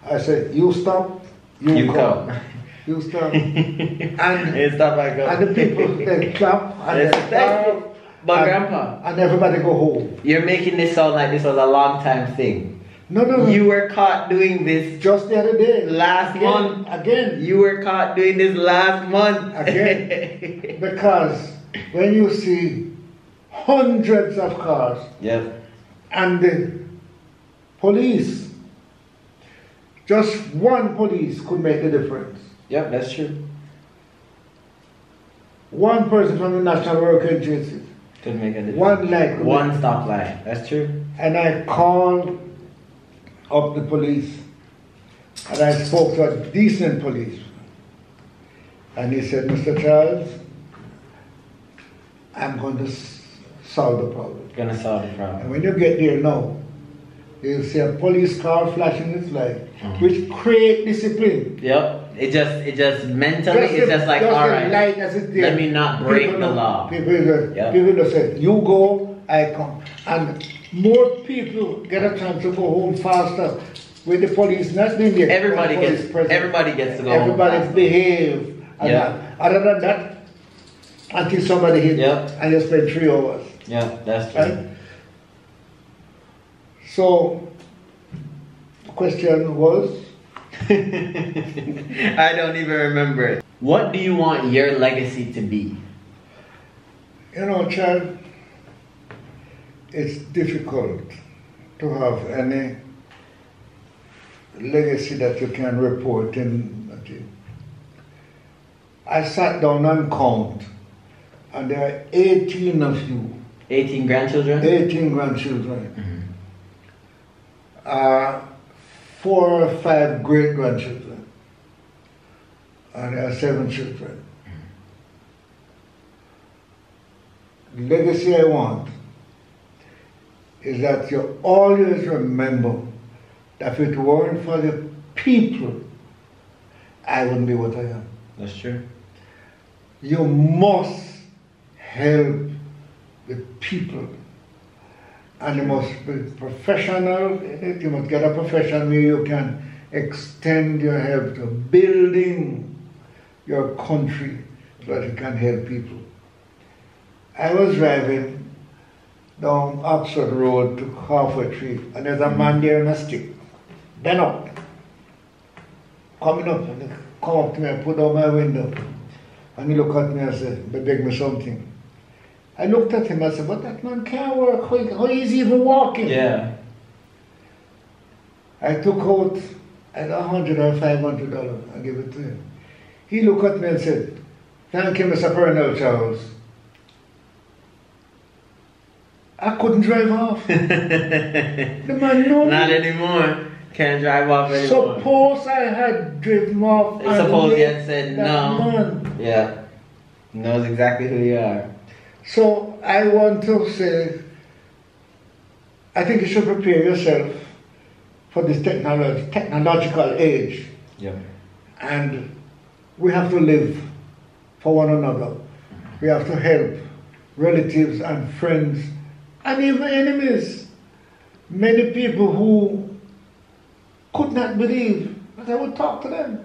I said, you stop, you, You come. come. [laughs] You stop. [laughs] and, stop I go. and the people, they clap and Yes, they you. clap. But and, grandpa, And everybody go home. you're making this sound like this was a long time thing. No, no, no. You were caught doing this just the other day. last again, month. Again. You were caught doing this last month. Again. [laughs] Because when you see hundreds of cars yep. and the police, just one police could make a difference. Yep, that's true. One person from the National Work Agency, Could make a difference. one could One stoplight. That's true. And I called up the police and I spoke to a decent police. And he said, Mr. Charles, I'm going to solve the problem. Gonna solve the problem. And when you get there now, you'll see a police car flashing its light, Mhm. which create discipline. Yep. It just, it just mentally, it's the- just like, just all right. light as it let me not break People the know- law. People, just- Yeah. people just say, you go, I come. And more people get a chance to go home faster with the police not being there. Everybody gets, present. everybody gets to go home. Everybody behave. That- Other than that, until somebody hit Yeah. and you spend three hours. Yeah, that's true. Right? So, the question was, [laughs] I don't even remember it. What do you want your legacy to be? you know, child, it's difficult to have any legacy that you can report in. I sat down and count, and there are 18 of you, 18 grandchildren? 18 grandchildren, Mhm. uh, four or five great grandchildren, and there are seven children. The legacy I want is that you always remember that if it weren't for the people, I wouldn't be what I am. That's true. You must help the people. And you must be professional. You must get a profession where you can extend your help to building your country so that you can help people. I was driving down Oxford Road to Harford Street, and there's a man mm-hmm. there on a stick, bent up, coming up, and he come up to me and put down my window. And he looked at me and said, "They beg me something. I looked at him I said, but that man can't work. How, how is he even walking? Yeah. I took out a hundred or five hundred dollars and gave it to him. He looked at me and said, Thank you, Mr. Colonel Charles. I couldn't drive off. [laughs] the man knew Not me. anymore. Can't drive off anymore. Suppose I had driven off. Suppose he had said no. man. Yeah. Knows exactly who you are. So I want to say, I think you should prepare yourself for this technolo- technological age. Yep. And we have to live for one another. We have to help relatives and friends and even enemies. Many people who could not believe that I would talk to them.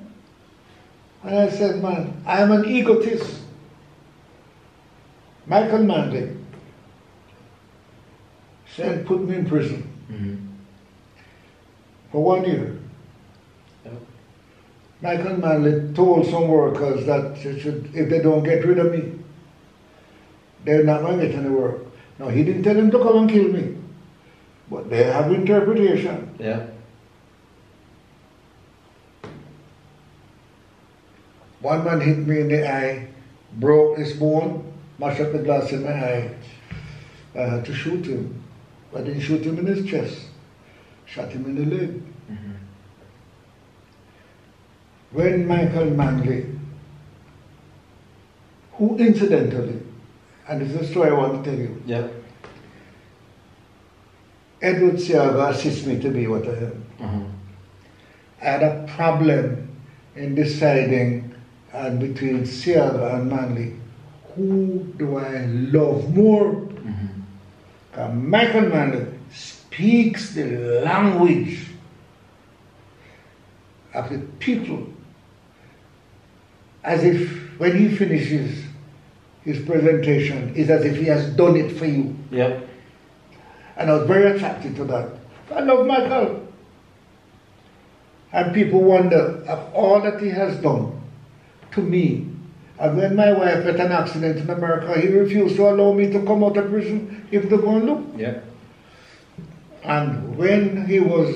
And I said, man, I am an egotist. Michael Manley said, put me in prison hmm for one year. Yep. Michael Manley told some workers that should, if they don't get rid of me, they're not going to get any work. No, he didn't tell them to come and kill me. But they have interpretation. Yeah. One man hit me in the eye, broke his bone, up the glass in my eye. I had to shoot him. But I didn't shoot him in his chest, shot him in the leg. Mm-hmm. When Michael Manley, who incidentally, and this is a story I want to tell you, Yeah. Edward Seaga assists me to be what I am. Mm-hmm. I had a problem in deciding uh, between Siaga and Manley. Who do I love more? Mm-hmm. Uh, Michael Manley speaks the language of the people as if when he finishes his presentation, it's as if he has done it for you. Yep. And I was very attracted to that. I love Michael. And people wonder of all that he has done to me. And when my wife had an accident in America, he refused to allow me to come out of prison if they go and look. Yep. And when he was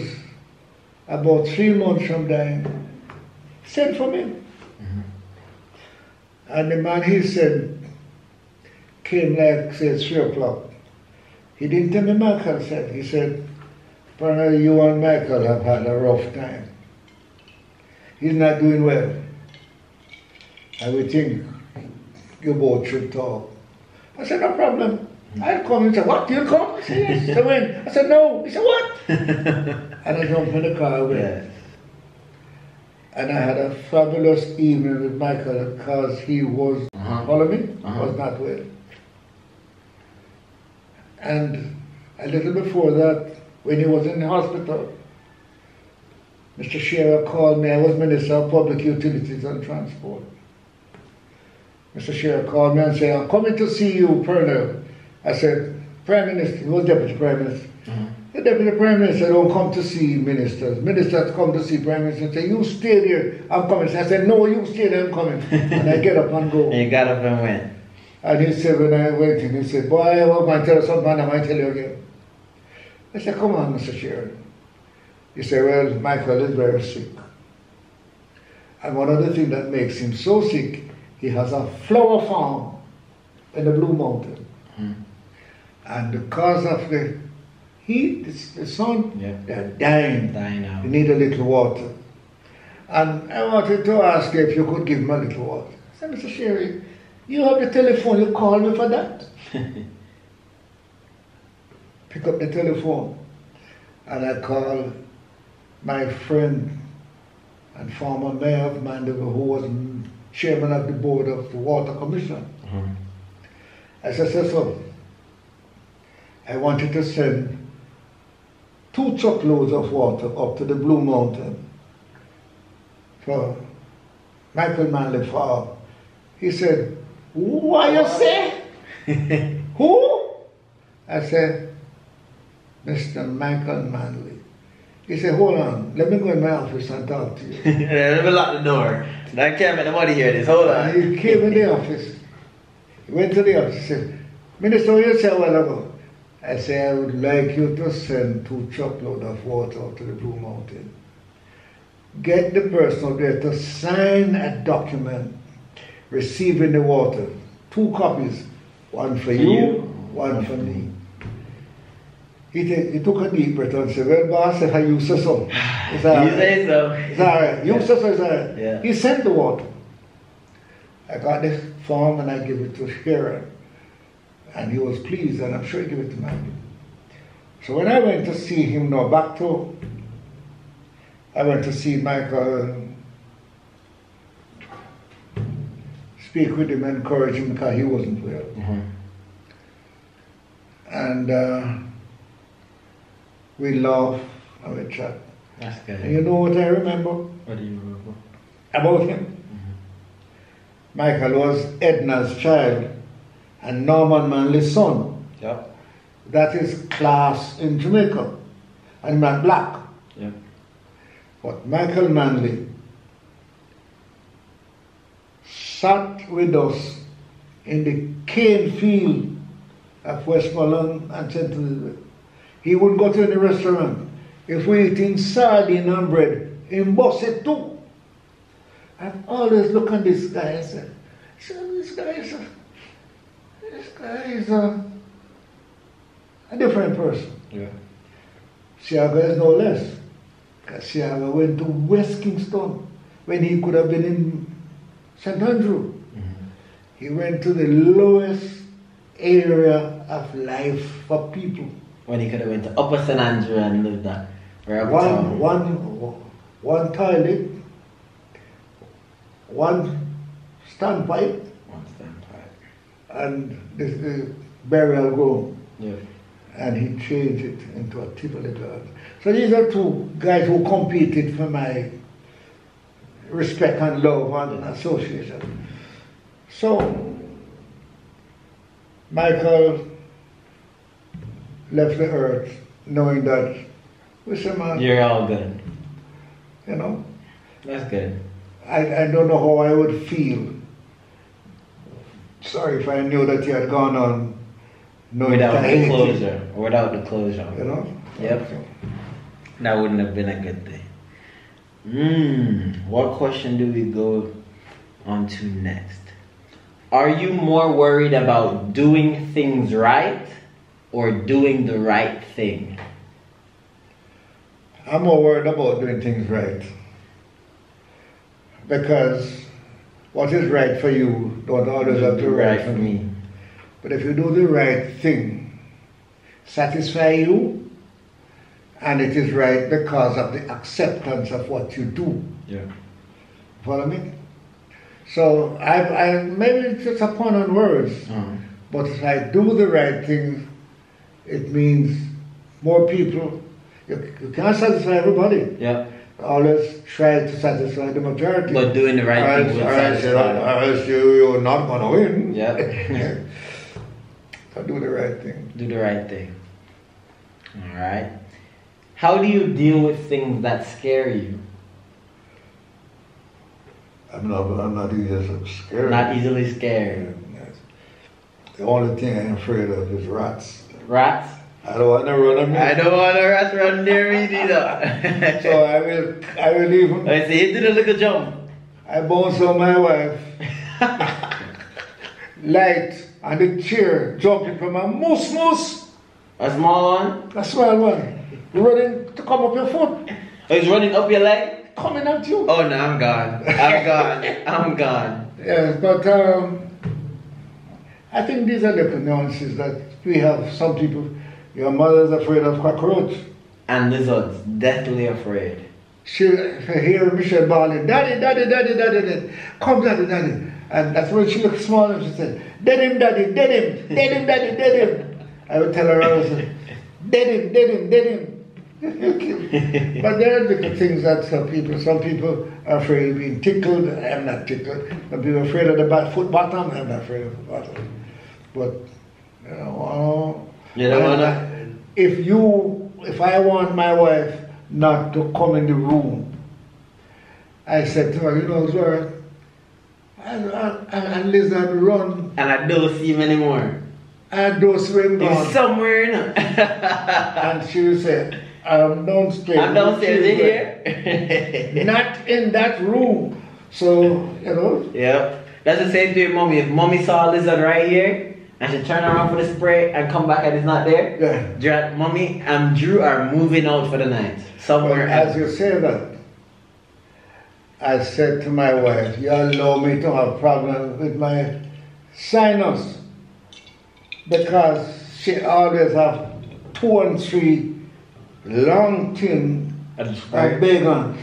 about three months from dying, sent for me. Mm-hmm. And the man he said came like say three o'clock. He didn't tell me Michael said. He said, Partner, you and Michael have had a rough time. He's not doing well. And we think you both should talk. I said, no problem. I'll come. He said, what? You'll come? I said, yes. So when? I said, no. He said, what? [laughs] and I jumped in the car with Yeah. and I had a fabulous evening with Michael because he was, Uh-huh. follow me, Uh-huh. was not well. And a little before that, when he was in the hospital, Mr. Shearer called me. I was Minister of Public Utilities and Transport. Mr. Shearer called me and said, I'm coming to see you, Pearnel. I said, Prime Minister, he was Deputy Prime Minister. Mhm. The Deputy Prime Minister don't come to see ministers. Ministers come to see Prime Minister and say, you stay there, I'm coming. I said, no, you stay there, I'm coming. and I get up and go. [laughs] And you got up and went. And he said, when I went in, he said, boy, I was going to tell you something, I might tell you again. I said, come on, Mr. Shearer. He said, well, Michael is very sick. And one of the things that makes him so sick, he has a flower farm in the Blue Mountain. Mhm. And because of the heat, the, sun, Yeah. they're dying. Dying out. You need a little water. And I wanted to ask you if you could give me a little water. I said, Mr. Shearer, you have the telephone, you call me for that. [laughs] Pick up the telephone. And I call my friend and former mayor of Mandeville, who was chairman of the board of the Water Commission. Mhm. I said, so, I wanted to send two truckloads of water up to the Blue Mountain for Michael Manley Farm. He said, what you say? [laughs] Who? I said, Mr. Michael Manley. He said, hold on, let me go in my office and talk to you. [laughs] Let me lock the door. I can't let nobody hear this. Hold on. He came in the office. He went to the office and said, Minister, you say a while ago? I said, I would like you to send two truckload of water to the Blue Mountain. Get the person there to sign a document receiving the water. Two copies, one for you, you, one for me. He, took a deep breath and said, Well, boss, [sighs] if I use. It's all You say so. It's all right. You said so, it's all right. Yeah. He sent the water. I got this form and I give it to Shearer. And he was pleased, and I'm sure he gave it to Maggie. So when I went to see him now, back to, I went to see Michael speak with him, encourage him because he wasn't well. Mhm. And uh, we laugh and we chat. That's And you know what I remember What do you remember? about him? Mm-hmm. Michael was Edna's child and Norman Manley's son. Yep. That is class in Jamaica. And man black. Yep. But Michael Manley sat with us in the cane field of Westmoreland and St. Elizabeth. He wouldn't go to any restaurant. If we eating sardine and bread, he bust it too. I always look at this guy and say, this guy is a, this guy is a, a different person. Yeah. Seaga is no less. Because Seaga went to West Kingston when he could have been in St. Andrew. Mm-hmm. He went to the lowest area of life for people. When he could have went to Upper St. Andrew and lived there. One, one, one toilet, one standpipe, One standpipe. and this the burial ground. Yeah. and he changed it into a Tivoli garden. So these are two guys who competed for my respect and love and association. So Michael left the earth knowing that we said, man, You're all good. you know, That's good. I, I don't know how I would feel. Sorry if I knew that you had gone on knowing Without the closure. Without the closure. You know? Yep. That wouldn't have been a good thing. Hmm. What question do we go on to next? Are you more worried about doing things right or doing the right thing? I'm more worried about doing things right. Because what is right for you don't always have to be right for me. But if you do the right thing, satisfy you, and it is right because of the acceptance of what you do. Yeah. Follow me? So I, I maybe it's just a pun on words, Uh-huh. but if I do the right thing, it means more people. You, you can't satisfy everybody. Yep. Always try to satisfy the majority. But doing the right thing will or else, you- satisfy. or else you, you're not going to win. So [laughs] [laughs] do the right thing. do the right thing. All right. How do you deal with things that scare you? I'm not, I'm not easily scared. Not easily scared. The only thing I'm afraid of is rats. Rats? I don't want to run them. I don't want a rat run near me neither. [laughs] So I will, I will even, I see you did a little jump. I bounce on my wife, [laughs] light on the chair, jumping from a moose moose, A small one. a small one, running to come up your foot, Oh, he's running up your leg. coming at you. Oh no, I'm gone. I'm gone. I'm gone. Yes, but um, I think these are little nuances that we have. Some people, your mother's afraid of cockroach. And lizards, deathly afraid. She hear Michelle bawling, Daddy, Daddy, Daddy, Daddy, Daddy, come, Daddy, Daddy. And that's when she looked small and she said, Dead him, Daddy, dead him, dead him, Daddy, dead him. I would tell her, I would say, Dead him, dead him, dead him. [laughs] but there are little things that some people, some people are afraid of being tickled. I'm not tickled. Some people are afraid of the bat, foot bottom. I'm not afraid of the bottom. But, you know, uh, don't wanna- if you, if I want my wife not to come in the room, I said to her, you know, Zora, and, and, and lizard run And I don't see him anymore. and do swim He's down. somewhere in it. [laughs] And she would say, I'm downstairs. I'm downstairs in here. [laughs] Not in that room. So, you know, Yep. That's the same thing mommy. If mommy saw a lizard right here and she turn around for the spray and come back and it's not there, yeah. Dra- mommy and Drew are moving out for the night. Somewhere as else. you say that, I said to my wife, you allow me to have problem with my sinus because she always have two and three long tin And of Baygon.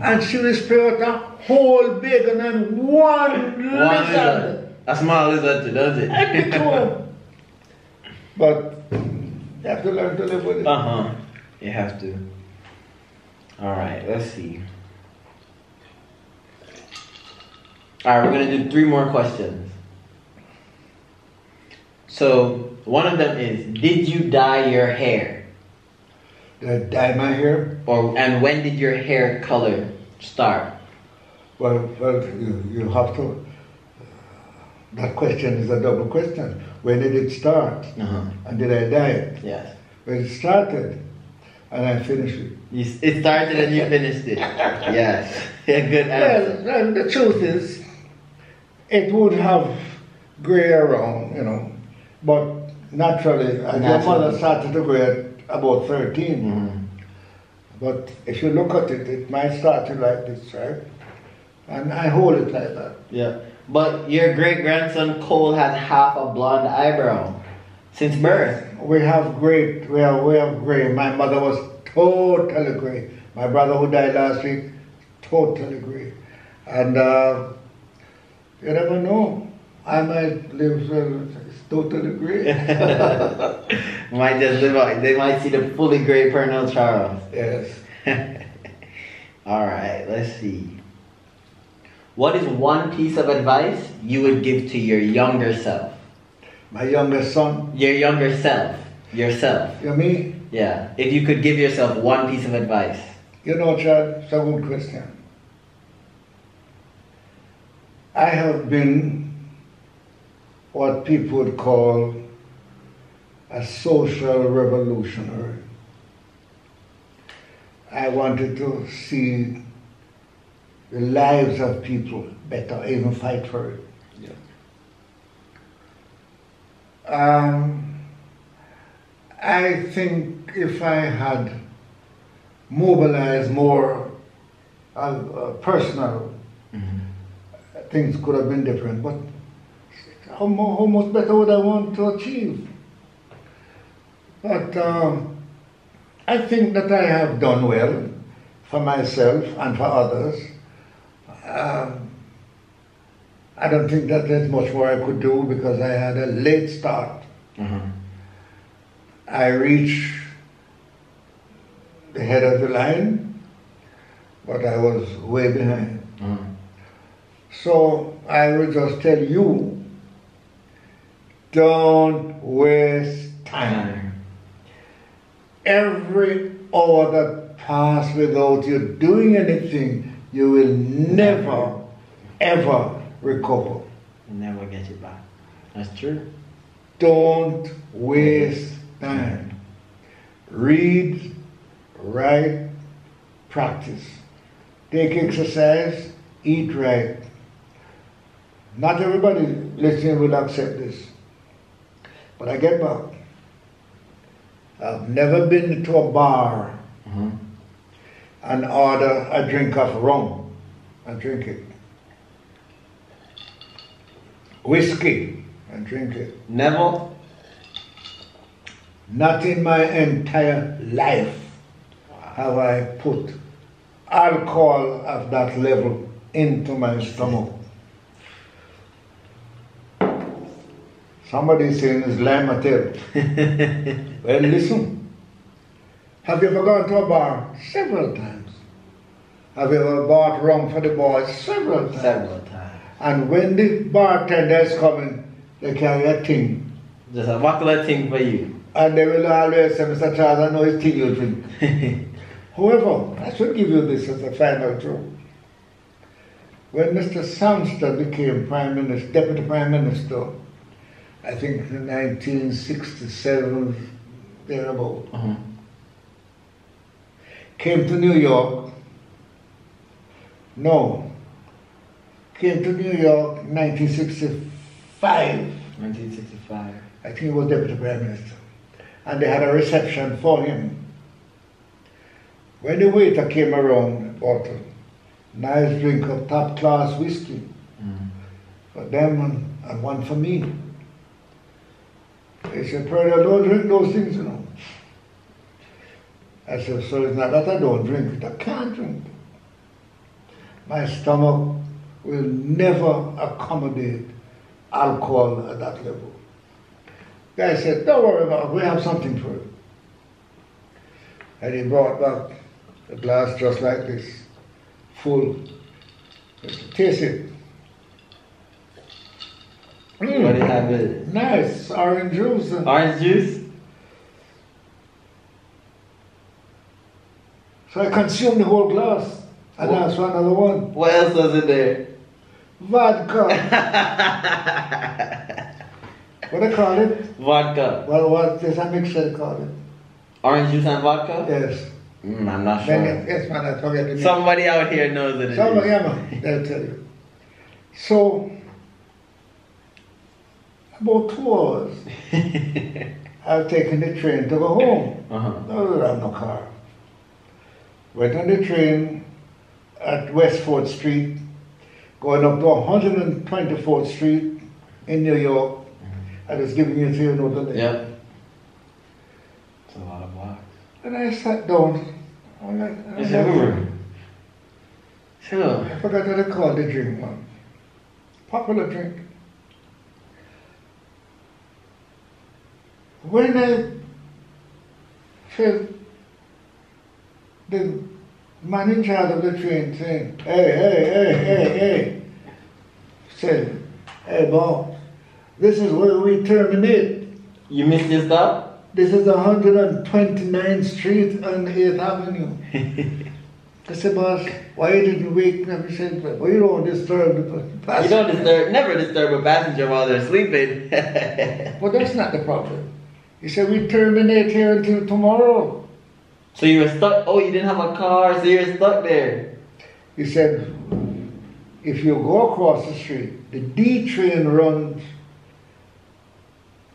And she will spray out a whole Baygon and one, One lizard. Lizard. A small lizard too, does it? Every two. But you have to learn to live with it. Uh huh. You have to. All right. Let's see. All right, we're gonna do three more questions. So one of them is: Did you dye your hair, Did I dye my hair? or and when did your hair color start? Well, well, you, you have to. That question is a double question. When did it start? Uh huh. And did I die? Yes. But it started and I finished it. You, it started and you finished it. [laughs] Yes. [laughs] A good answer. Well, and the truth is, it would have gray around, you know, but naturally, and your Naturally. mother started to gray at about 13. Mhm. But if you look at it, it might start like this, right? And I hold it like that. Yeah. But your great grandson Cole has half a blonde eyebrow since birth. We have great, we have, we have gray. My mother was totally gray. My brother who died last week, totally gray. And uh, you never know. I might live it's totally gray. [laughs] might just live out. They might see the fully gray Pearnel Charles. yes. [laughs] All right, let's see. What is one piece of advice you would give to your younger self? My younger son, Your younger self. Yourself. you me? Yeah. If you could give yourself one piece of advice. You know, Chad, it's a good question. I have been what people would call a social revolutionary. I wanted to see the lives of people better, even fight for it. Um, I think if I had mobilized more uh, uh, personal, things could have been different. But how, mo- how much better would I want to achieve? But um, I think that I have done well for myself and for others. Um, I don't think that there's much more I could do because I had a late start. Mhm. I reached the head of the line, but I was way behind. Mhm. So I will just tell you don't waste time. Every hour that passes without you doing anything, you will never, ever recover. Never get it back. That's true. Don't waste time. Read, write, practice. Take exercise, eat right. Not everybody listening will accept this. But I get back. I've never been to a bar Mhm. And order a drink of rum and drink it. Whiskey and drink it. Never. Not in my entire life have I put alcohol of that level into my stomach. Somebody is saying it's lime [laughs] well, listen. Have you ever gone to a bar? Several times. Have you ever bought rum for the boys? Several times. Several times. And when the bartender is coming, they carry a thing. Just a buckler thing for you. And they will always say, Mr. Charles, I know it's thing you drink. [laughs] However, I should give you this as a final truth. When Mr. Sangster became Prime Minister, Deputy Prime Minister, I think in 1967, thereabout, Mhm. Came to New York. No, came to New York 1965. 1965. I think he was Deputy Prime Minister. And they had a reception for him. When the waiter came around, bought a nice drink of top class whiskey Mhm. for them and, and one for me. They said, Pearl, don't drink those things, you know. I said, so it's not that I don't drink it, I can't drink. My stomach will never accommodate alcohol at that level. Guy said, don't worry about it, we have something for you. And he brought back a glass just like this, full. Said, Taste it. Mm. What do you have with it? Nice orange juice. Orange juice? So I consumed the whole glass and What? asked for another one. What else was in there? Vodka. [laughs] what they call it? Vodka. Well, what is a mixture they call it? Orange juice and vodka? Yes. Mm, I'm not sure. yes, man, I forget the name. Somebody out here knows it. Somebody, yeah, man, they'll tell you. So, about two hours, [laughs] I've taken the train to go home. uh-huh. No, I have no car. Went on the train at West 4th Street, going up to 124th Street in New York. I was giving you three on there. Yep. It's a lot of blocks. And I sat down. I'm like, I'm It's over. Sure. I forgot what they call the drink, man. Popular drink. When I felt the man in charge of the train saying, hey, hey, hey, hey, hey, said, hey, boss, this is where we terminate. You missed your stop? This is 129th Street and 8th Avenue. I said, boss, why you didn't wake me up? He said, well, you don't disturb the passenger. You don't disturb, never disturb a passenger while they're sleeping. [laughs] But that's not the problem. He said, we terminate here until tomorrow. So you were stuck. Oh, you didn't have a car, so you're stuck there. He said, if you go across the street, the D train runs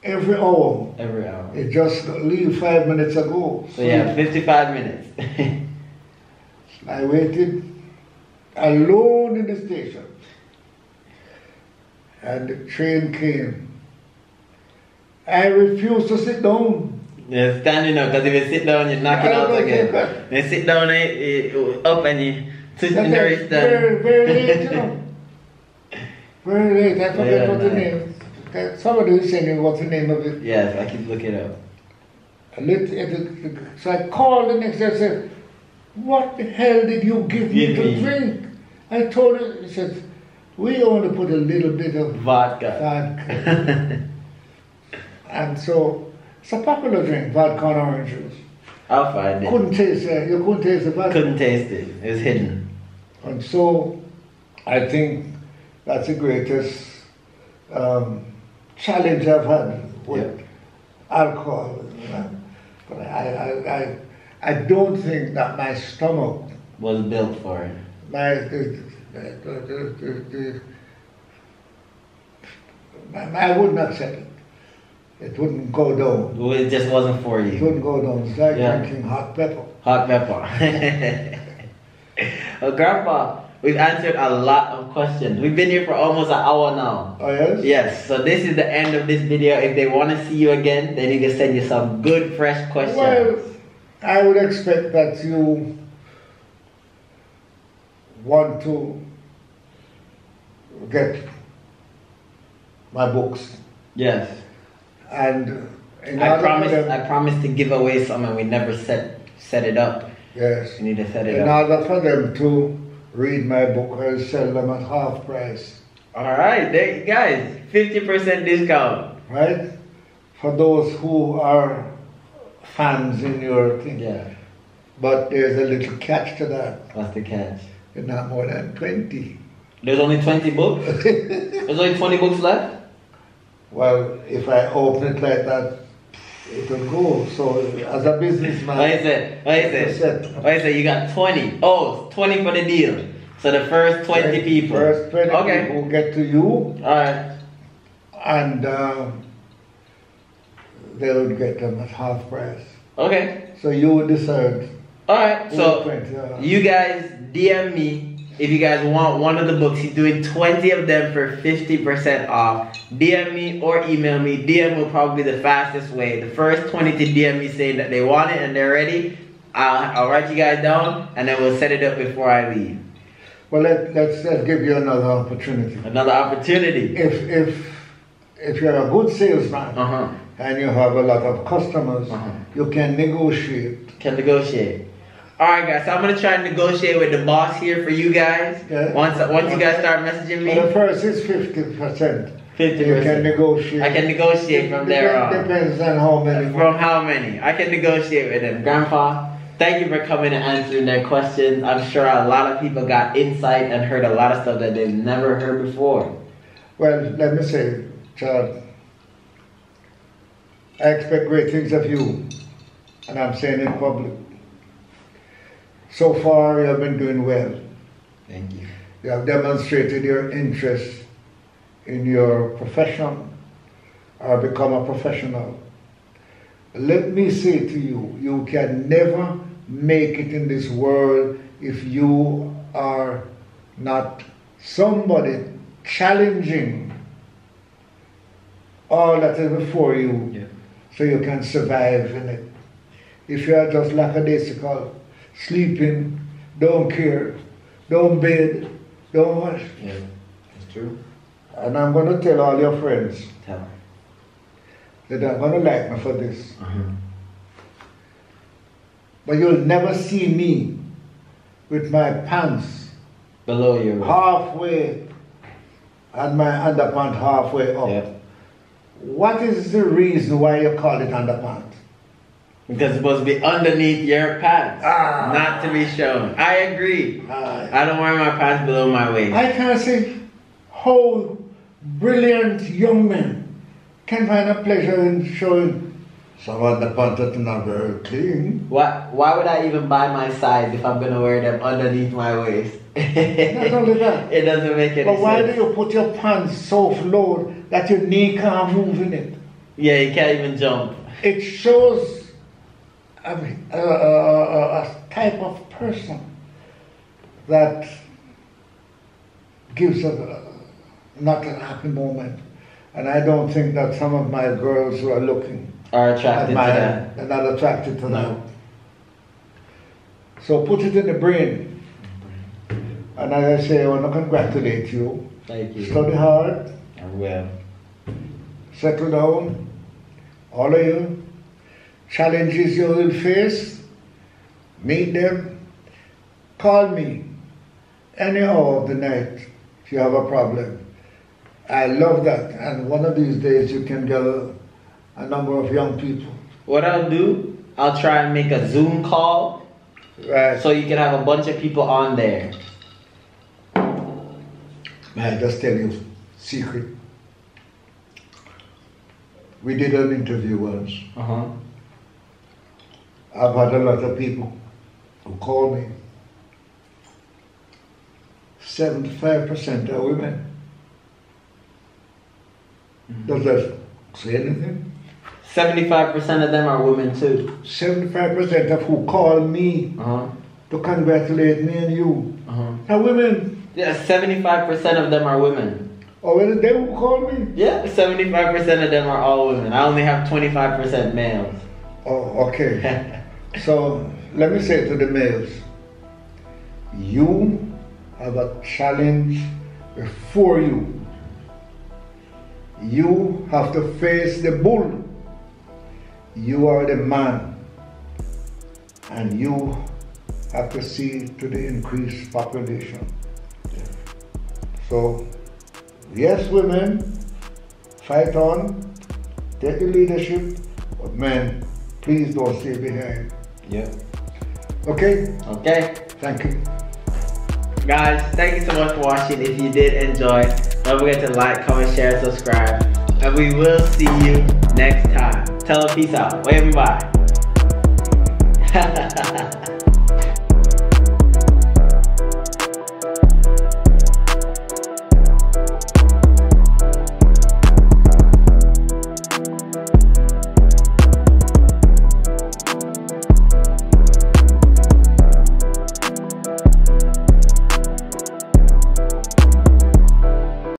every hour. Every hour. It just leave five minutes ago. So yeah, 55 minutes. [laughs] I waited alone in the station. And the train came. I refused to sit down. Yeah, standing up, because if you sit down, you knock it out again. Then sit down, eh, eh, up, and you sit in the That's rest very, very late, you know. [laughs] Very late. I forget Yeah, what the name. that- Somebody was saying what's the name of it. Yes, I keep looking up. It- it- So I called the next day and said, What the hell did you give me Give to me. drink? I told her, he said, We only put a little bit of Vodka. vodka. [laughs] and so it's a popular drink, vodka and orange juice. I'll find it. Couldn't taste it. You couldn't taste the vodka. Couldn't taste it. It was hidden. And so I think that's the greatest um, challenge I've had with alcohol. But I, I, I, I don't think that my stomach, Was built for it. my, the, the, the, the, the, my, I wouldn't accept it. It wouldn't go down. It just wasn't for you. It wouldn't go down. It's like Yeah. drinking hot pepper. Hot pepper. well, [laughs] oh, Grandpa, we've answered a lot of questions. We've been here for almost an hour now. Oh, yes? Yes, so this is the end of this video. If they want to see you again, then you can send you some good, fresh questions. Well, I would expect that you want to get my books yes. And in I promised. them- I promised to give away some, and we never set set it up. yes, We need to set it in up. order for them to read my book, I'll sell them at half price, All right, there you guys, fifty percent discount. right? For those who are fans in your thing. Yeah. But there's a little catch to that. What's the catch? They're not more than 20. There's only twenty books. [laughs] There's only twenty books left. Well, if I open it like that, it will go. So as a businessman, What is it? What is it? What is it? You got 20. Oh, 20 for the deal. So the first 20 people. First 20 Okay. people get to you, Alright. and um, they would get them at half price. Okay. So you would decide. Alright. So went, uh, you guys DM me if you guys want one of the books. He's doing 20 of them for 50% off. DM me or email me. DM will probably be the fastest way. The first 20 to DM me saying that they want it and they're ready. I'll, I'll write you guys down and then we'll set it up before I leave. well, let, let's, let's give you another opportunity. Another opportunity. If if if you're a good salesman Uh huh. and you have a lot of customers, Uh-huh. you can negotiate. Can negotiate. All right, guys. So I'm gonna try and negotiate with the boss here for you guys. Yeah. Once once you guys start messaging Well, the first is fifty percent. Fifty You can percent. negotiate. I can negotiate from there on. Depends on how many. From how many? I can negotiate with them. Grandpa, thank you for coming and answering their questions. I'm sure a lot of people got insight and heard a lot of stuff that they've never heard before. Well, let me say, Chad, I expect great things of you. and I'm saying in public. So far, you have been doing well. Thank you. You have demonstrated your interest in your profession or become a professional. Let me say to you, you can never make it in this world if you are not somebody challenging all that is before you Yeah. so you can survive in it. If you are just lackadaisical, sleeping, don't care, don't bed, don't wash. Yeah. That's true. And I'm going to tell all your friends Tell. that they're going to like me for this. Uh-huh. But you'll never see me with my pants Below your waist. halfway and my underpants halfway up. Yeah. What is the reason why you call it underpants? Because it's supposed to be underneath your pants, Ah. not to be shown. I agree. Uh, I don't wear my pants below my waist. I can't say how brilliant young men can find a pleasure in showing some underpants that are not very clean. Why? Why would I even buy my size if I'm gonna wear them underneath my waist? Not only that. [laughs] it doesn't make any But why do you put your pants so low that your knee can't move in it? Yeah, you can't even jump. It shows a, a, a, a type of person that gives a, not a happy moment. And I don't think that some of my girls who are looking Are at attracted my to that. are not attracted to No. that. So put it in the brain. And as I say, I want to congratulate you. Thank you. Study hard. I will. settle down, all of you. Challenges you will face, meet them, call me any hour of the night if you have a problem. I love that, and one of these days you can get a, a number of young people. What I'll do, I'll try and make a Zoom call Right. so you can have a bunch of people on there. May I just tell you a secret? We did an interview once. Uh huh. I've had a lot of people who call me. 75% are women. Does that say anything? Seventy-five percent of them are women too. 75% of who call me Uh huh. to congratulate me and you Uh huh. are women. Yeah, seventy-five percent of them are women. Oh, was it they who call me? Yeah, seventy-five percent of them are all women. I only have twenty-five percent males. Oh, okay. [laughs] So let me say to the males, you have a challenge before you. You have to face the bull. You are the man. And you have to see to the increased population. So, yes, women, fight on, take the leadership, but men, please don't stay behind. Yeah. Okay? Okay. Thank you. Guys, thank you so much for watching. If you did enjoy, don't forget to like, comment, share, and subscribe. And we will see you next time. Tell them peace out. Wave bye. [laughs]